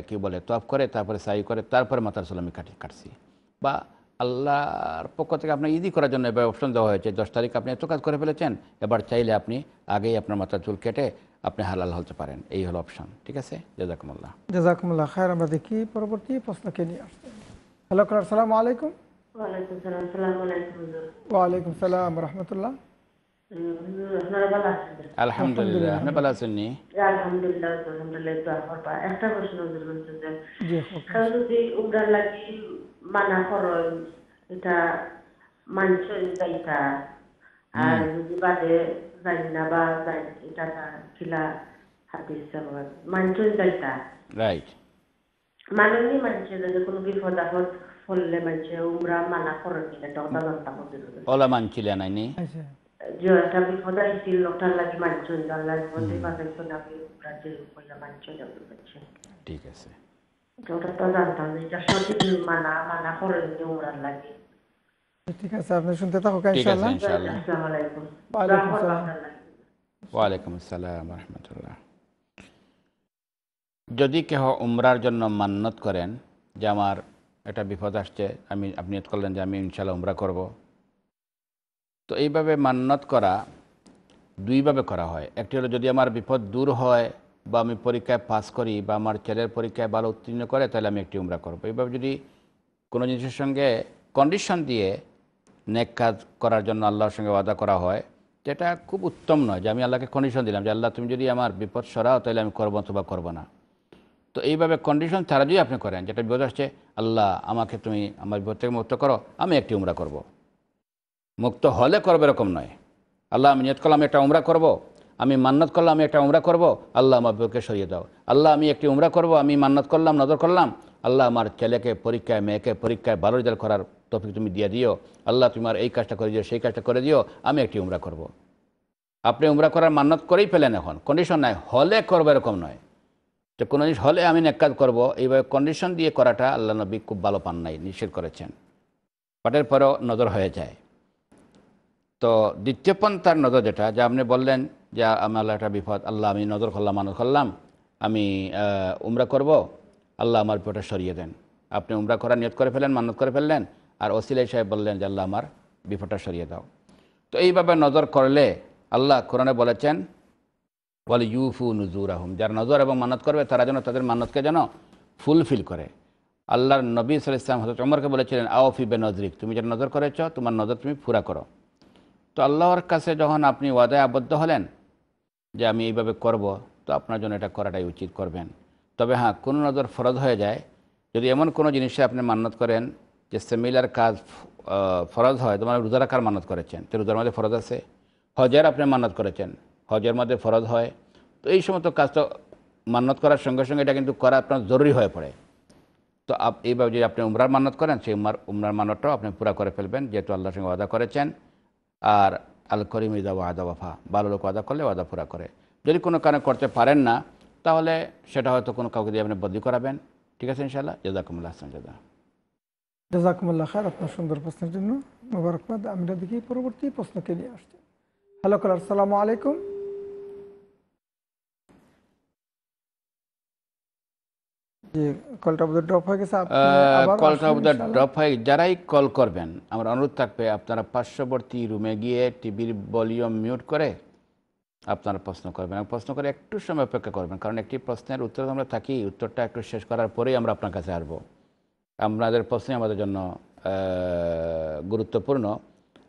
কি বলে তফ করে তারপরে সাই করে তারপরে মাথার চুল আমি কাটি কাটছি। বা আল্লাহর পক্ষ থেকে আপনার ইদি করার জন্য এবার অপশন দেওয়া হয়েছে। দশ তারিখ আপনি এত কাজ করে ফেলেছেন এবার চাইলে আপনি আগেই আপনার মাথার চুল কেটে আপনি হালাল হতে পারেন। এই হলো অপশন ঠিক আছে? জাজাকুমুল্লাহ। জাজাকুমুল্লাহ খায়ের আমরা দেখি পরবর্তী প্রশ্নকে নিয়ে আসছি। হ্যালো কলার সালাম আলাইকুম। ওয়ালাইকুম সালাম সালাম আলাইকুম। ওয়ালাইকুম সালাম রহমতুল্লাহ। আলহামদুলিল্লাহ। আপনি ভালো আছেন নি? আলহামদুলিল্লাহ আলহামদুলিল্লাহ দোয়া করবা একটা প্রশ্ন হোক। কেউ যদি উমরার লাগি মানা করেন এটা মানছ যাইতা আর যদি বাদে জানি না বা জানি এটা কিলা হাদিস আমার মানছ যাইতা রাইট। মাননি মানছে যদি কোনো বিপদ আপদ ফললে মানছে উমরা মানা করেন এটা কথা জানতাম ওলা আচ্ছা। ঠিক আছে। ঠিক আছে আপনি শুনতে ইনশাআল্লাহ। আসসালামু আলাইকুম। আসসালাম। আপনার লাগি। ওয়ালাইকুম আসসালাম রহমতুল্লাহ। যদি কেহ উমরার জন্য মান্নত করেন যে আমার এটা বিপদ আসছে আমি আপনি করলেন যে আমি ইনশাল্লাহ উমরা করব। তো এইভাবে মান্নত করা দুইভাবে করা হয়। একটি হলো যদি আমার বিপদ দূর হয় বা আমি পরীক্ষায় পাস করি বা আমার ছেলের পরীক্ষায় ভালো উত্তীর্ণ করে, তাহলে আমি একটি উমরা করব। এইভাবে যদি কোনো জিনিসের সঙ্গে কন্ডিশন দিয়ে নেক কাজ করার জন্য আল্লাহর সঙ্গে ওয়াদা করা হয়, যেটা খুব উত্তম নয় যে আমি আল্লাহকে কন্ডিশন দিলাম যে, আল্লাহ, তুমি যদি আমার বিপদ সরাও, তাহলে আমি করব অথবা করব না। তো এইভাবে কন্ডিশন ছাড়া যদি আপনি করেন, যেটা বিপদ আসছে আল্লাহ, আমাকে তুমি আমার বিপদ থেকে মুক্ত করো, আমি একটি উমরা করব। মুক্ত হলে করবে এরকম নয়। আল্লাহ, আমি নিয়ত করলাম একটা উমরা করব। আমি মান্নত করলাম আমি একটা উমরা করব, আল্লাহ আমার বিপদকে সরিয়ে দাও। আল্লাহ, আমি একটি উমরা করব, আমি মান্নত করলাম, নজর করলাম, আল্লাহ আমার ছেলেকে পরীক্ষায়, মেয়েকে পরীক্ষায় ভালো রেজাল্ট করার তফিক তুমি দিয়ে দিও। আল্লাহ, তুমি তোমার এই কাজটা করে দিও, সেই কাজটা করে দিও, আমি একটি উমরা করব। আপনি উমরা করার মান্নত করেই ফেলেন এখন। কন্ডিশন নাই, হলে করব এরকম নয়। যে কোনো জিনিস হলে আমি নেকাজ করব, এইভাবে কন্ডিশন দিয়ে করাটা আল্লাহ নবী খুব ভালো পান নাই, নিষেধ করেছেন। পাটের পরেও নজর হয়ে যায়। তো দ্বিতীয় পন্থার নজর যেটা, যে আপনি বললেন যে আমার একটা বিপদ, আল্লাহ আমি নজর করলাম, মানত করলাম, আমি উমরা করব, আল্লাহ আমার বিপদটা সরিয়ে দেন। আপনি উমরা করার নিয়ত করে ফেলেন, মানত করে ফেললেন, আর ওসিলাই সাহেব বললেন যে আল্লাহ আমার বিপদটা সরিয়ে দাও। তো এইভাবে নজর করলে আল্লাহ কোরআনে বলেছেন বলে ইউফু নুজুর আহম যারা নজর এবং মানত করবে, তারা যেন তাদের মানতকে যেন ফুলফিল করে। আল্লাহর নবী সাল ইসলাম হজরত ওমরকে বলেছিলেন, আওফি বে নজরিক তুমি যেটা নজর করেছ, তোমার নজর তুমি পুরা করো। তো আল্লাহর কাছে যখন আপনি ওয়াদায় আবদ্ধ হলেন যে আমি এইভাবে করব, তো আপনার জন্য এটা করাটাই উচিত করবেন। তবে হ্যাঁ কোনো নজর ফরজ হয়ে যায়। যদি এমন কোনো জিনিসে আপনি মান্নত করেন যে সেমিলার কাজ ফরজ হয়, তোমার রোজা রাখার মানত করেছেন, তো রোজার মধ্যে ফরজ আছে? হজের আপনি মানত করেছেন, হজের মধ্যে ফরজ হয়। তো এই সমস্ত কাজ তো মান্নত করার সঙ্গে সঙ্গে এটা কিন্তু করা আপনার জরুরি হয়ে পড়ে। তো এইভাবে যদি আপনি উমরার মান্নত করেন, সেই উমরার উমরার মান্নতটাও আপনি পুরা করে ফেলবেন, যেহেতু আল্লাহর সঙ্গে ওয়াদা করেছেন। আর আল করিম ইদা ওয়াদা ওয়াফা। ভালো লোক ওয়াদা করলে ওয়াদা পুরা করে। যদি কোনো কারণে করতে পারেন না, তাহলে সেটা হয়তো কোনো কাউকে দিয়ে আপনি বদলি করাবেন। ঠিক আছে ইনশাল্লাহ জাজাকুমুল্লাহ হাসান জাদা জাজাকুমুল্লাহ খার আপনার সুন্দর প্রশ্নের জন্য মোবারকবাদ। আমরা দেখি পরবর্তী প্রশ্নকে নিয়ে আসছি। হ্যালো কলার সালামু আলাইকুম। কলটা বোধহয় ড্রপ হয়ে গেছে কলটা বোধহয় ড্রপ হয় যারাই কল করবেন আমার অনুরোধ থাকবে আপনারা পার্শ্ববর্তী রুমে গিয়ে টিভির ভলিউম মিউট করে আপনারা প্রশ্ন করবেন প্রশ্ন করে একটু সময় অপেক্ষা করবেন কারণ একটি প্রশ্নের উত্তর আমরা থাকি উত্তরটা একটু শেষ করার পরেই আমরা আপনার কাছে আসব। আপনাদের প্রশ্নই আমাদের জন্য গুরুত্বপূর্ণ।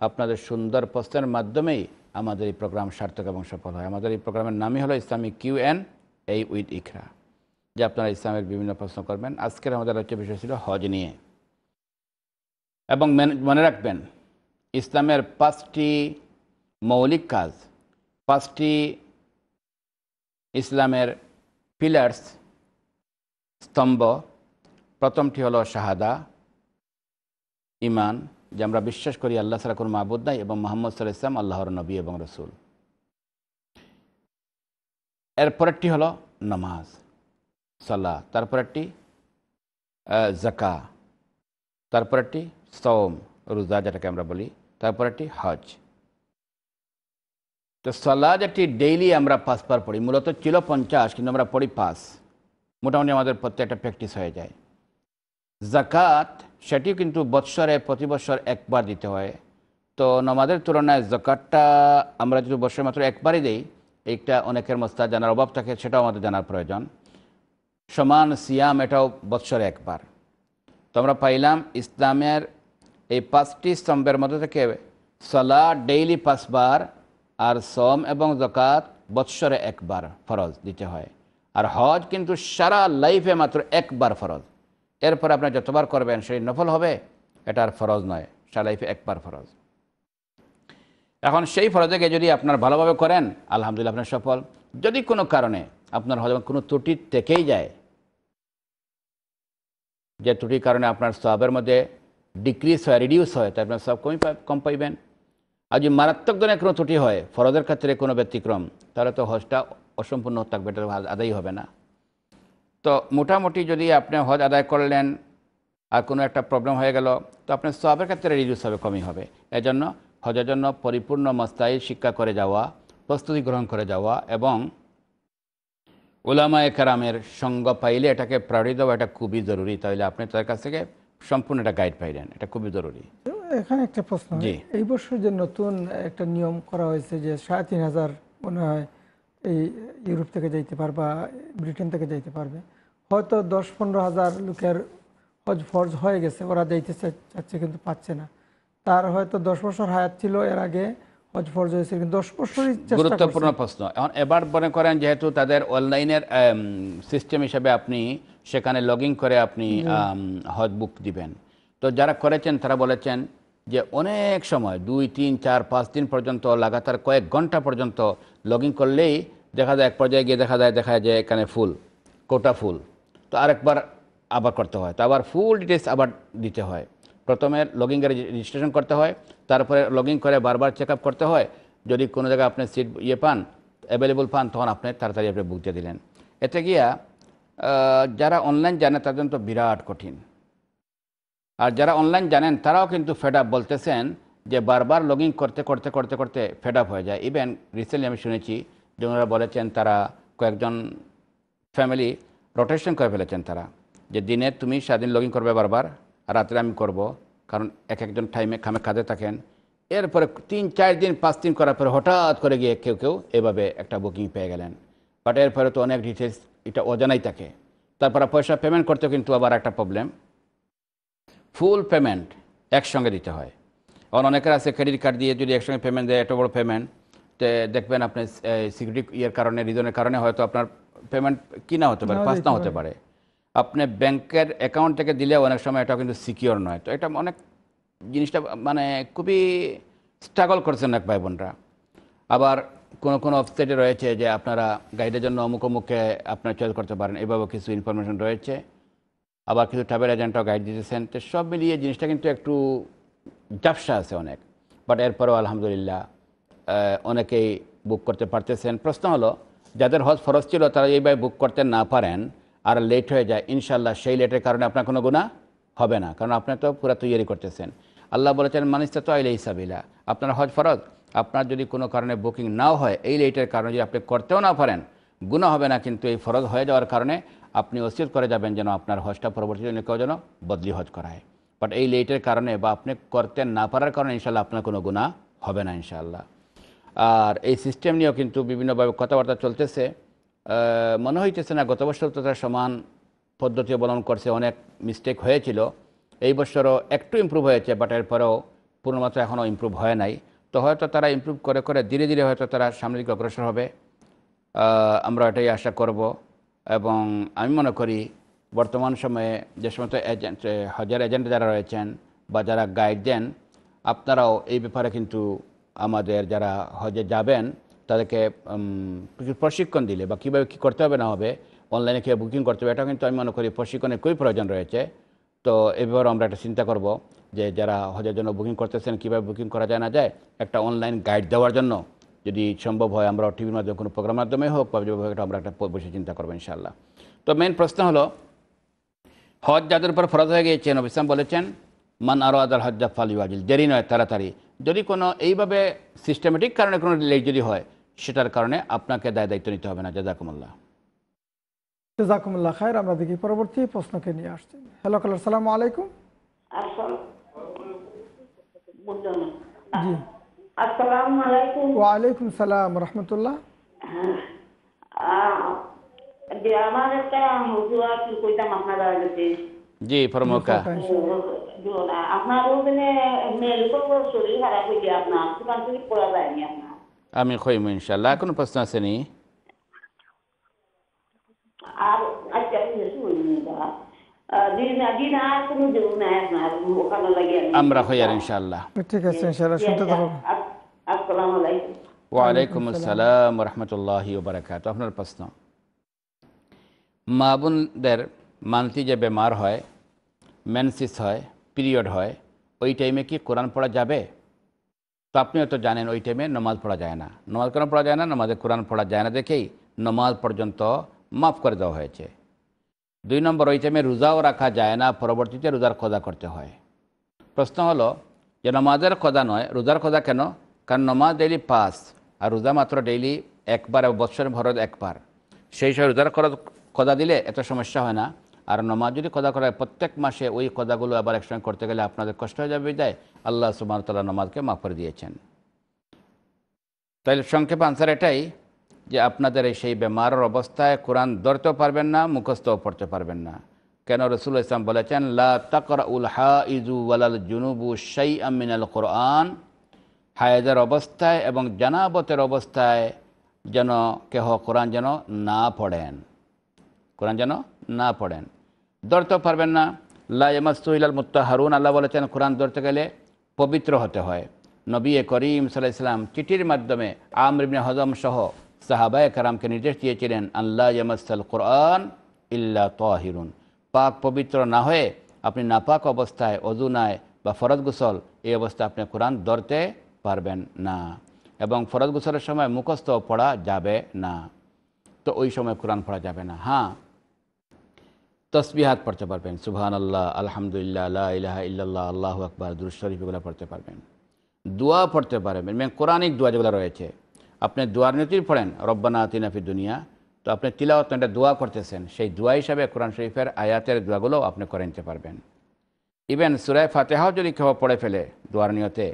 আপনাদের সুন্দর প্রশ্নের মাধ্যমেই আমাদের এই প্রোগ্রাম সার্থক এবং সফল হয়। আমাদের এই প্রোগ্রামের নামই হলো Islamic Q N A with Iqra যে আপনারা ইসলামের বিভিন্ন প্রশ্ন করবেন। আজকের আমাদের হচ্ছে বিষয় ছিল হজ নিয়ে। এবং মনে রাখবেন, ইসলামের পাঁচটি মৌলিক কাজ, পাঁচটি ইসলামের পিলার্স স্তম্ভ, প্রথমটি হলো শাহাদা ইমান যে আমরা বিশ্বাস করি আল্লাহ সারা কোনো মাহবুদ নাই এবং মোহাম্মদ সাল ইসলাম আল্লাহর নবী এবং রসুল। এরপরেরটি হলো নামাজ। সাল্লাহ তারপরেরটি জাকা তারপরেরটি সৌম রোজা যেটাকে আমরা বলি তারপরেরটি হজ। তো সাল্লাহ যেটি ডেইলি আমরা পাঁচবার পড়ি, মূলত ছিল পঞ্চাশ, কিন্তু আমরা পড়ি পাঁচ। মোটামুটি আমাদের প্রত্যেকটা প্র্যাকটিস হয়ে যায়। জাকাত সেটিও কিন্তু বৎসরে, প্রতি বছর একবার দিতে হয়। তো নমাদের তুলনায় জাকাতটা আমরা যদি বছরে মাত্র একবারই দিই, এইটা অনেকের মস্তা জানার অভাব থাকে, সেটাও আমাদের জানার প্রয়োজন। সমান সিয়াম এটাও বৎসরে একবার। তো আমরা পাইলাম ইসলামের এই পাঁচটি স্তম্ভের মধ্যে থেকে সলা ডেইলি পাঁচবার, আর সম এবং জকাত বৎসরে একবার ফরজ দিতে হয়। আর হজ কিন্তু সারা লাইফে মাত্র একবার ফরজ। এরপর আপনি যতবার করবেন সেই নফল হবে, এটা আর ফরজ নয়, সারা লাইফে একবার ফরজ। এখন সেই ফরজকে যদি আপনার ভালোভাবে করেন, আলহামদুলিল্লাহ আপনার সফল। যদি কোনো কারণে আপনার হজম কোনো ত্রুটি থেকেই যায়। যে ত্রুটির কারণে আপনার সবের মধ্যে ডিক্রিজ হয় রিডিউস হয় তাই আপনার সব কমই কম পাইবেন। আর যদি মারাত্মক ধরনের কোনো ত্রুটি হয়, ফরজের ক্ষেত্রে কোনো ব্যতিক্রম, তাহলে তো হজটা অসম্পূর্ণ থাকবে এটা আদায় হবে না। তো মোটামুটি যদি আপনি হজ আদায় করলেন, আর কোনো একটা প্রবলেম হয়ে গেল, তো আপনার সবের ক্ষেত্রে রিডিউস হবে, কমই হবে। এজন্য হজের জন্য পরিপূর্ণ মস্তাই শিক্ষা করে যাওয়া, প্রস্তুতি গ্রহণ করে যাওয়া এবং ওলামা একরামের সঙ্গ পাইলে এটাকে প্রায়োরিটি দেওয়া এটা খুবই জরুরি। তাহলে আপনি তাদের কাছ থেকে সম্পূর্ণ একটা গাইড পাইলেন। এটা খুবই জরুরি। এখানে একটা প্রশ্ন। এই বছর যে নতুন একটা নিয়ম করা হয়েছে যে সাড়ে তিন হাজার মনে হয় এই ইউরোপ থেকে যাইতে পারবে বা ব্রিটেন থেকে যাইতে পারবে। হয়তো দশ পনেরো হাজার লোকের হজ ফরজ হয়ে গেছে ওরা যাইতে চাচ্ছে কিন্তু পাচ্ছে না। তার হয়তো দশ বছর হায়াত ছিল এর আগে গুরুত্বপূর্ণ প্রশ্ন। এখন এবার মনে করেন যেহেতু তাদের অনলাইনের সিস্টেম হিসেবে আপনি সেখানে লগ করে আপনি হজ বুক দিবেন। তো যারা করেছেন তারা বলেছেন যে অনেক সময় দুই তিন চার পাঁচ দিন পর্যন্ত লাগাতার কয়েক ঘণ্টা পর্যন্ত লগ করলেই দেখা যায় এক পর্যায়ে গিয়ে দেখা যায় দেখা যায় এখানে ফুল কোটা ফুল তো আরেকবার আবার করতে হয়। তো আবার ফুল ডিটেলস আবার দিতে হয়। প্রথমে লগিংয়ের রেজিস্ট্রেশন করতে হয়, তারপরে লগিং করে বারবার চেক করতে হয়। যদি কোনো জায়গায় আপনি সিট ইয়ে পান অ্যাভেলেবল পান, তখন আপনি তাড়াতাড়ি আপনি বুক দিয়ে দিলেন। এতে গিয়া যারা অনলাইন জানে তাদের জন্য তো বিরাট কঠিন। আর যারা অনলাইন জানেন, তারাও কিন্তু ফেড আপ বলতেছেন যে বারবার লগিং করতে করতে করতে করতে ফেড আপ হয়ে যায়। ইভেন রিসেন্টলি আমি শুনেছি যে ওনারা বলেছেন তারা কয়েকজন ফ্যামিলি রোটেশন করে ফেলেছেন তারা। যে দিনে তুমি সারাদিন লগিং করবে বারবার। রাত্রে আমি করব কারণ এক একজন টাইমে খামে কাজে থাকেন। এরপরে তিন চার দিন পাঁচ দিন করার পরে হঠাৎ করে গিয়ে কেউ কেউ এভাবে একটা বুকিং পেয়ে গেলেন। বাট এরপরে তো অনেক ডিটেলস এটা অজানাই থাকে। তারপরে পয়সা পেমেন্ট করতেও কিন্তু আবার একটা প্রবলেম ফুল পেমেন্ট একসঙ্গে দিতে হয়। এখন অনেকের আছে ক্রেডিট কার্ড দিয়ে যদি একসঙ্গে পেমেন্ট দেয় এত বড় পেমেন্ট তো দেখবেন আপনি সিকিউরিটি ইয়ের কারণে রিজনের কারণে হয়তো আপনার পেমেন্ট কিনা হতে পারে পাস না হতে পারে। আপনি ব্যাংকের অ্যাকাউন্ট থেকে দিলে অনেক সময় এটা কিন্তু সিকিওর নয়। তো এটা অনেক জিনিসটা মানে খুবই স্ট্রাগল করছেন এক ভাই বোনরা আবার কোনো কোনো ওয়েবসাইটে রয়েছে যে আপনারা গাইডের জন্য অমুক অমুককে আপনারা চয়েস করতে পারেন এভাবে কিছু ইনফরমেশন রয়েছে। আবার কিছু ট্রাভেল এজেন্টও গাইড দিতেছেন। তো সব মিলিয়ে জিনিসটা কিন্তু একটু জাপসা আছে অনেক। বাট এরপরেও আলহামদুলিল্লাহ অনেকেই বুক করতে পারতেছেন। প্রশ্ন হলো, যাদের হজ, ফরজ ছিল, তারা এইভাবে বুক করতে না পারেন আর লেট হয়ে যায়। ইনশাল্লাহ সেই লেটের কারণে আপনার কোনো গুণা হবে না। কারণ আপনি তো পুরো তৈরি করতেছেন। আল্লাহ বলেছেন মানিস্তা তো আইলে হিসাবিলা আপনার হজ ফরজ। আপনার যদি কোনো কারণে বুকিং নাও হয়, এই লেটের কারণে যদি আপনি করতেও না পারেন গুণা হবে না। কিন্তু এই ফরজ হয়ে যাওয়ার কারণে আপনি অস্থির করে যাবেন যেন আপনার হজটা পরবর্তীতে কেউ যেন বদলি হজ করায়। বাট এই লেটের কারণে বা আপনি করতে না পারার কারণে ইনশাল্লাহ আপনার কোনো গুণা হবে না ইনশাআল্লাহ। আর এই সিস্টেম নিয়েও কিন্তু বিভিন্নভাবে কথাবার্তা চলতেছে। মনে হইতেছে না, গত বছর তো তারা সমান পদ্ধতি অবলম্বন করছে, অনেক মিস্টেক হয়েছিল। এই বছরও একটু ইমপ্রুভ হয়েছে বাট এরপরেও পূর্ণমাত্রা এখনও ইমপ্রুভ হয় নাই। তো হয়তো তারা ইমপ্রুভ করে করে ধীরে ধীরে হয়তো তারা সামনের দিকে অগ্রসর হবে। আমরা এটাই আশা করব এবং আমি মনে করি বর্তমান সময়ে যে সমস্ত এজেন্ট হজার এজেন্ট যারা রয়েছেন বা যারা গাইড দেন, আপনারাও এই ব্যাপারে কিন্তু আমাদের যারা হজে যাবেন তাদেরকে প্রশিক্ষণ দিলে বা কীভাবে কী করতে হবে না হবে অনলাইনে কীভাবে বুকিং করতে হবে এটা কিন্তু আমি মনে করি প্রশিক্ষণের খুবই প্রয়োজন রয়েছে। তো এই ব্যাপারে আমরা একটা চিন্তা করব যে যারা হজের জন্য বুকিং করতেছেন কীভাবে বুকিং করা যায় না যায় একটা অনলাইন গাইড দেওয়ার জন্য যদি সম্ভব হয় আমরা টিভির মাধ্যমে কোনো প্রোগ্রাম মাধ্যমে হোক বা যেভাবে হোক, আমরা একটা বসে চিন্তা করব ইনশাল্লাহ তো মেন প্রশ্ন হলো হজ যাদের উপর ফরজ হয়ে গিয়েছে নবী ইসলাম বলেছেন মান আরও আদাল হজ্জা ফালিওয়াজিল দেরি নয় তাড়াতাড়ি। যদি কোনো এইভাবে সিস্টেমেটিক কারণে কোনো লেট যদি হয় সেটার কারণে আপনাকে দায় দায়িত্ব নিতে হবে না। জাজাকুমুল্লাহ। জাজাকুমুল্লাহ খায়ের আমরা দেখি পরবর্তী প্রশ্নকে নিয়ে আসছি। হ্যালো কালার সালাম আলাইকুম। জি। ওয়ালাইকুম সালাম রহমতুল্লাহ। আমার একটা কইতাম আপনারা জি ফরমকা আপনার ওখানে মেডিকেল শরীর খারাপ হয়ে গিয়ে আপনার? দোকান থেকে পড়া যায়নি আপনার? আমি খইমু ইনশাল্লাহ কোনো প্রশ্ন আর আচ্ছা আর দেব না ওখানে লাগে আমরা হইয়ার ইনশাল্লাহ ঠিক আছে ইনশাআল্লাহ শুনতে থাকব আসসালামু আলাইকুম। আসসালাম রহমতুল্লাহি বারাকাত আপনার প্রশ্ন। মা বোনদের মানতি যে বেমার হয় মেনসিস হয় পিরিয়ড হয়, ওই টাইমে কি কোরআন পড়া যাবে? তো আপনিও তো জানেন ওই টাইমে নমাজ পড়া যায় না। নমাজ কেন পড়া যায় না? নমাজে কোরআন পড়া যায় না দেখেই নমাজ পর্যন্ত মাফ করে দেওয়া হয়েছে। দুই নম্বর, ওই টাইমে রোজাও রাখা যায় না, পরবর্তীতে রোজার খোদা করতে হয়। প্রশ্ন হলো যে নমাজের খোদা নয়, রোজার খোদা কেন? কারণ নমাজ ডেইলি পাস আর রোজা মাত্র ডেইলি একবার বৎসরের ভরত একবার। সেই সময় রোজার খরচ খোদা দিলে এত সমস্যা হয় না। আর নমাজ যদি কদা করা হয়, প্রত্যেক মাসে ওই কদাগুলো আবার একসঙ্গে করতে গেলে আপনাদের কষ্ট হয়ে যাবে বিদায় আল্লাহ সুবাহ তাল্লাহ নমাজকে মাফ করে দিয়েছেন। তাহলে সংক্ষেপ আনসার এটাই যে আপনাদের এই সেই বেমারের অবস্থায় কোরআন ধরতেও পারবেন না মুখস্থও পড়তে পারবেন না। কেন রসুল ইসলাম বলেছেন লা তাকর উল হা ইজু ওয়ালাল জুনুবু শাই আমিনাল কোরআন হায়েদের অবস্থায় এবং জানাবতের অবস্থায় যেন কেহ কোরআন যেন না পড়েন। কোরআন যেন না পড়েন। ধরতেও পারবেন না। লাইমাস্তুহিলাল মুত্তাহারুন, আল্লাহ বলেছেন, কোরআন ধরতে গেলে পবিত্র হতে হয়। নবী করিম সাল্লাহ ইসলাম চিঠির মাধ্যমে আমরিবিন হজম সহ সাহাবায় কারামকে নির্দেশ দিয়েছিলেন আল্লাহ ইয়ামাসাল কোরআন ইল্লা তাহিরুন। পাক পবিত্র না হয়ে আপনি নাপাক অবস্থায় অজু নাই বা ফরজ গোসল, এই অবস্থায় আপনি কোরআন ধরতে পারবেন না। এবং ফরজ গোসলের সময় মুখস্থ পড়া যাবে না। তো ওই সময় কোরআন পড়া যাবে না। হ্যাঁ তসবিহাত পড়তে পারবেন। সুবহান আল্লাহ আলহামদুলিল্লাহ আল্লাহ ইলাহা ইল্লাল্লাহ, আল্লাহ আকবর দুর শরীফ এগুলো পড়তে পারবেন। দোয়া পড়তে পারবেন। এবং কোরআনিক দোয়া যেগুলো রয়েছে, আপনি দোয়ার নীতির পড়েন, রব্বানা আতিনাফি দুনিয়া। তো আপনি তিলাওয়াত একটা দোয়া করতেছেন সেই দোয়া হিসাবে কোরআন শরীফের আয়াতের দোয়াগুলো আপনি করে নিতে পারবেন। ইভেন সুরায় ফাতেহাও যদি কেউ পড়ে ফেলে দোয়ার নিয়তে,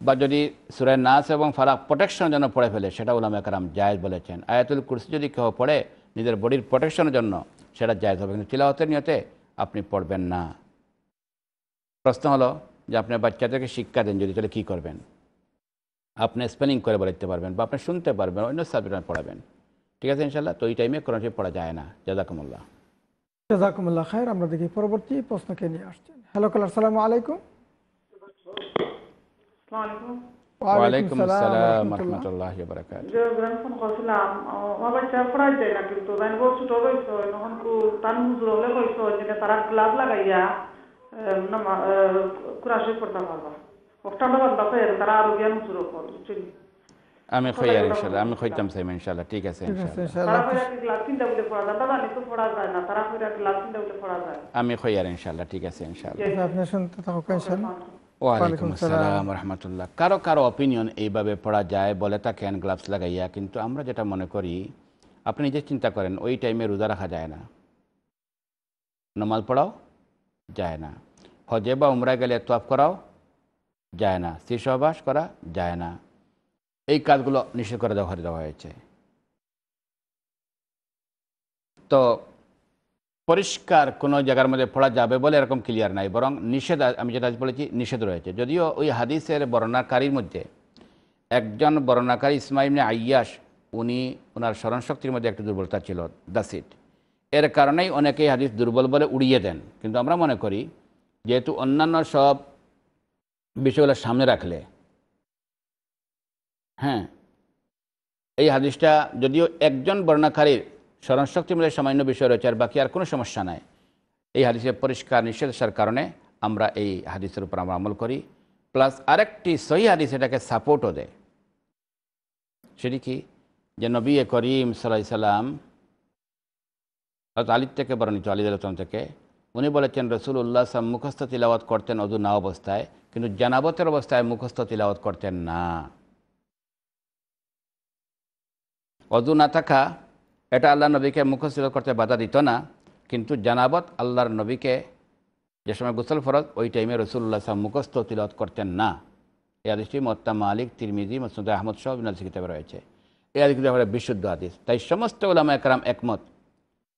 বা যদি সুরায় নাস এবং ফারাক প্রোটেকশনের জন্য পড়ে ফেলে, সেটা উলামা কারাম জায়েজ বলেছেন। আয়াতুল কুরসি যদি কেউ পড়ে, নিজের বডির প্রোটেকশনের জন্য সেটা জায়েজ হবে। কিন্তু তিলাওয়াতের নিয়তে আপনি পড়বেন না। প্রশ্ন হলো যে আপনি বাচ্চাদেরকে শিক্ষা দেন যদি তাহলে কী করবেন? আপনি স্পেলিং করে বলতে পারবেন বা আপনি শুনতে পারবেন অন্য সাবজেক্ট পড়াবেন। ঠিক আছে ইনশাল্লাহ তো ওই টাইমে কোরআন শরীফ পড়া যায় না। জাজাকুমুল্লাহ জাজাকুমুল্লাহ খায়ের আমরা দেখি পরবর্তী প্রশ্নকে নিয়ে আসছেন। হ্যালো কালার সালাম আলাইকুম। আসসালামু ওয়ালাইকুম আসসালাম রহমতুল্লাহ। বারাকাত যে গ্রাম ফোন করছিলাম আমার বাচ্চা পড়াই যায় না কিন্তু তাই বহু ছোট রয়েছে তখন কু তান হুজুর হলে কইছো যে তারা গ্লাভ লাগাইয়া কুরাশে পড়তে পারবা। ওটাটা বান্দা পেয়ে তারা আরও জ্ঞান হুজুর আমি খৈয়ার ইনশাল্লাহ আমি খৈতাম সাইম ইনশাল্লাহ ঠিক আছে ইনশাআল্লাহ কইরা কি গ্লাভ বলে পড়া যায়? দাদা তো পড়া যায় না তারা কইরা গ্লাভ তিনটা বলে পড়া যায়। আমি খৈয়ার ইনশাল্লাহ ঠিক আছে ইনশাল্লাহ। আপনি শুনতে থাকুক ইনশাআল্লাহ ওয়ালাইকুম আসসালাম। রহমতুল্লাহ। কারও কারও অপিনিয়ন এইভাবে পড়া যায় বলে থাকেন গ্লাভস লাগাইয়া কিন্তু আমরা যেটা মনে করি আপনি নিজে চিন্তা করেন ওই টাইমে রোজা রাখা যায় না। নমাজ পড়াও যায় না। হজে বা উমরা গেলে তোয়াফ করাও যায় না। সহবাস করা যায় না। এই কাজগুলো নিষেধ করে দেওয়া দেওয়া হয়েছে। তো পরিষ্কার কোনো জায়গার মধ্যে পড়া যাবে বলে এরকম ক্লিয়ার নাই, বরং নিষেধ আমি যেটা আজ বলেছি নিষেধ রয়েছে। যদিও ওই হাদিসের বর্ণাকারীর মধ্যে একজন বর্ণাকারী ইসমাইল আইয়াস উনি ওনার স্মরণশক্তির মধ্যে একটু দুর্বলতা ছিল দাসিট এর কারণেই অনেকেই হাদিস দুর্বল বলে উড়িয়ে দেন। কিন্তু আমরা মনে করি, যেহেতু অন্যান্য সব বিষয়গুলো সামনে রাখলে হ্যাঁ এই হাদিসটা যদিও একজন বর্ণাকারীর স্মরণশক্তির মধ্যে সামান্য বিষয় রয়েছে, আর বাকি আর কোনো সমস্যা নাই। এই হাদিসের পরিষ্কার নিষেধ আসার কারণে আমরা এই হাদিসের উপর আমরা আমল করি। প্লাস আরেকটি সহি হাদিস এটাকে সাপোর্টও দেয়। সেটি কি? যে নবী করিম সাল্লাহ সাল্লাম হয়তো আলির থেকে বরণিত, আলী আলোচন থেকে, উনি বলেছেন রসুল উল্লাহ সাল্লাম মুখস্থ তিলাওয়াত করতেন অদু না অবস্থায়, কিন্তু জানাবতের অবস্থায় মুখস্থ তিলাওয়াত করতেন না। অদু না থাকা এটা আল্লাহ নবীকে মুখস্থ করতে বাধা দিত না, কিন্তু জানাবত আল্লাহর নবীকে যে সময় গোসল ফরজ, ওই টাইমে রসুল্লাহ সাহেব মুখস্থ তিলত করতেন না। এই আদিসটি মোত্তা মালিক, তিরমিজি মসুদ আহমদ সব বিনাল কিতাবে রয়েছে। এই আদিস ব্যাপারে বিশুদ্ধ আদিস তাই সমস্ত ওলামা একরাম একমত।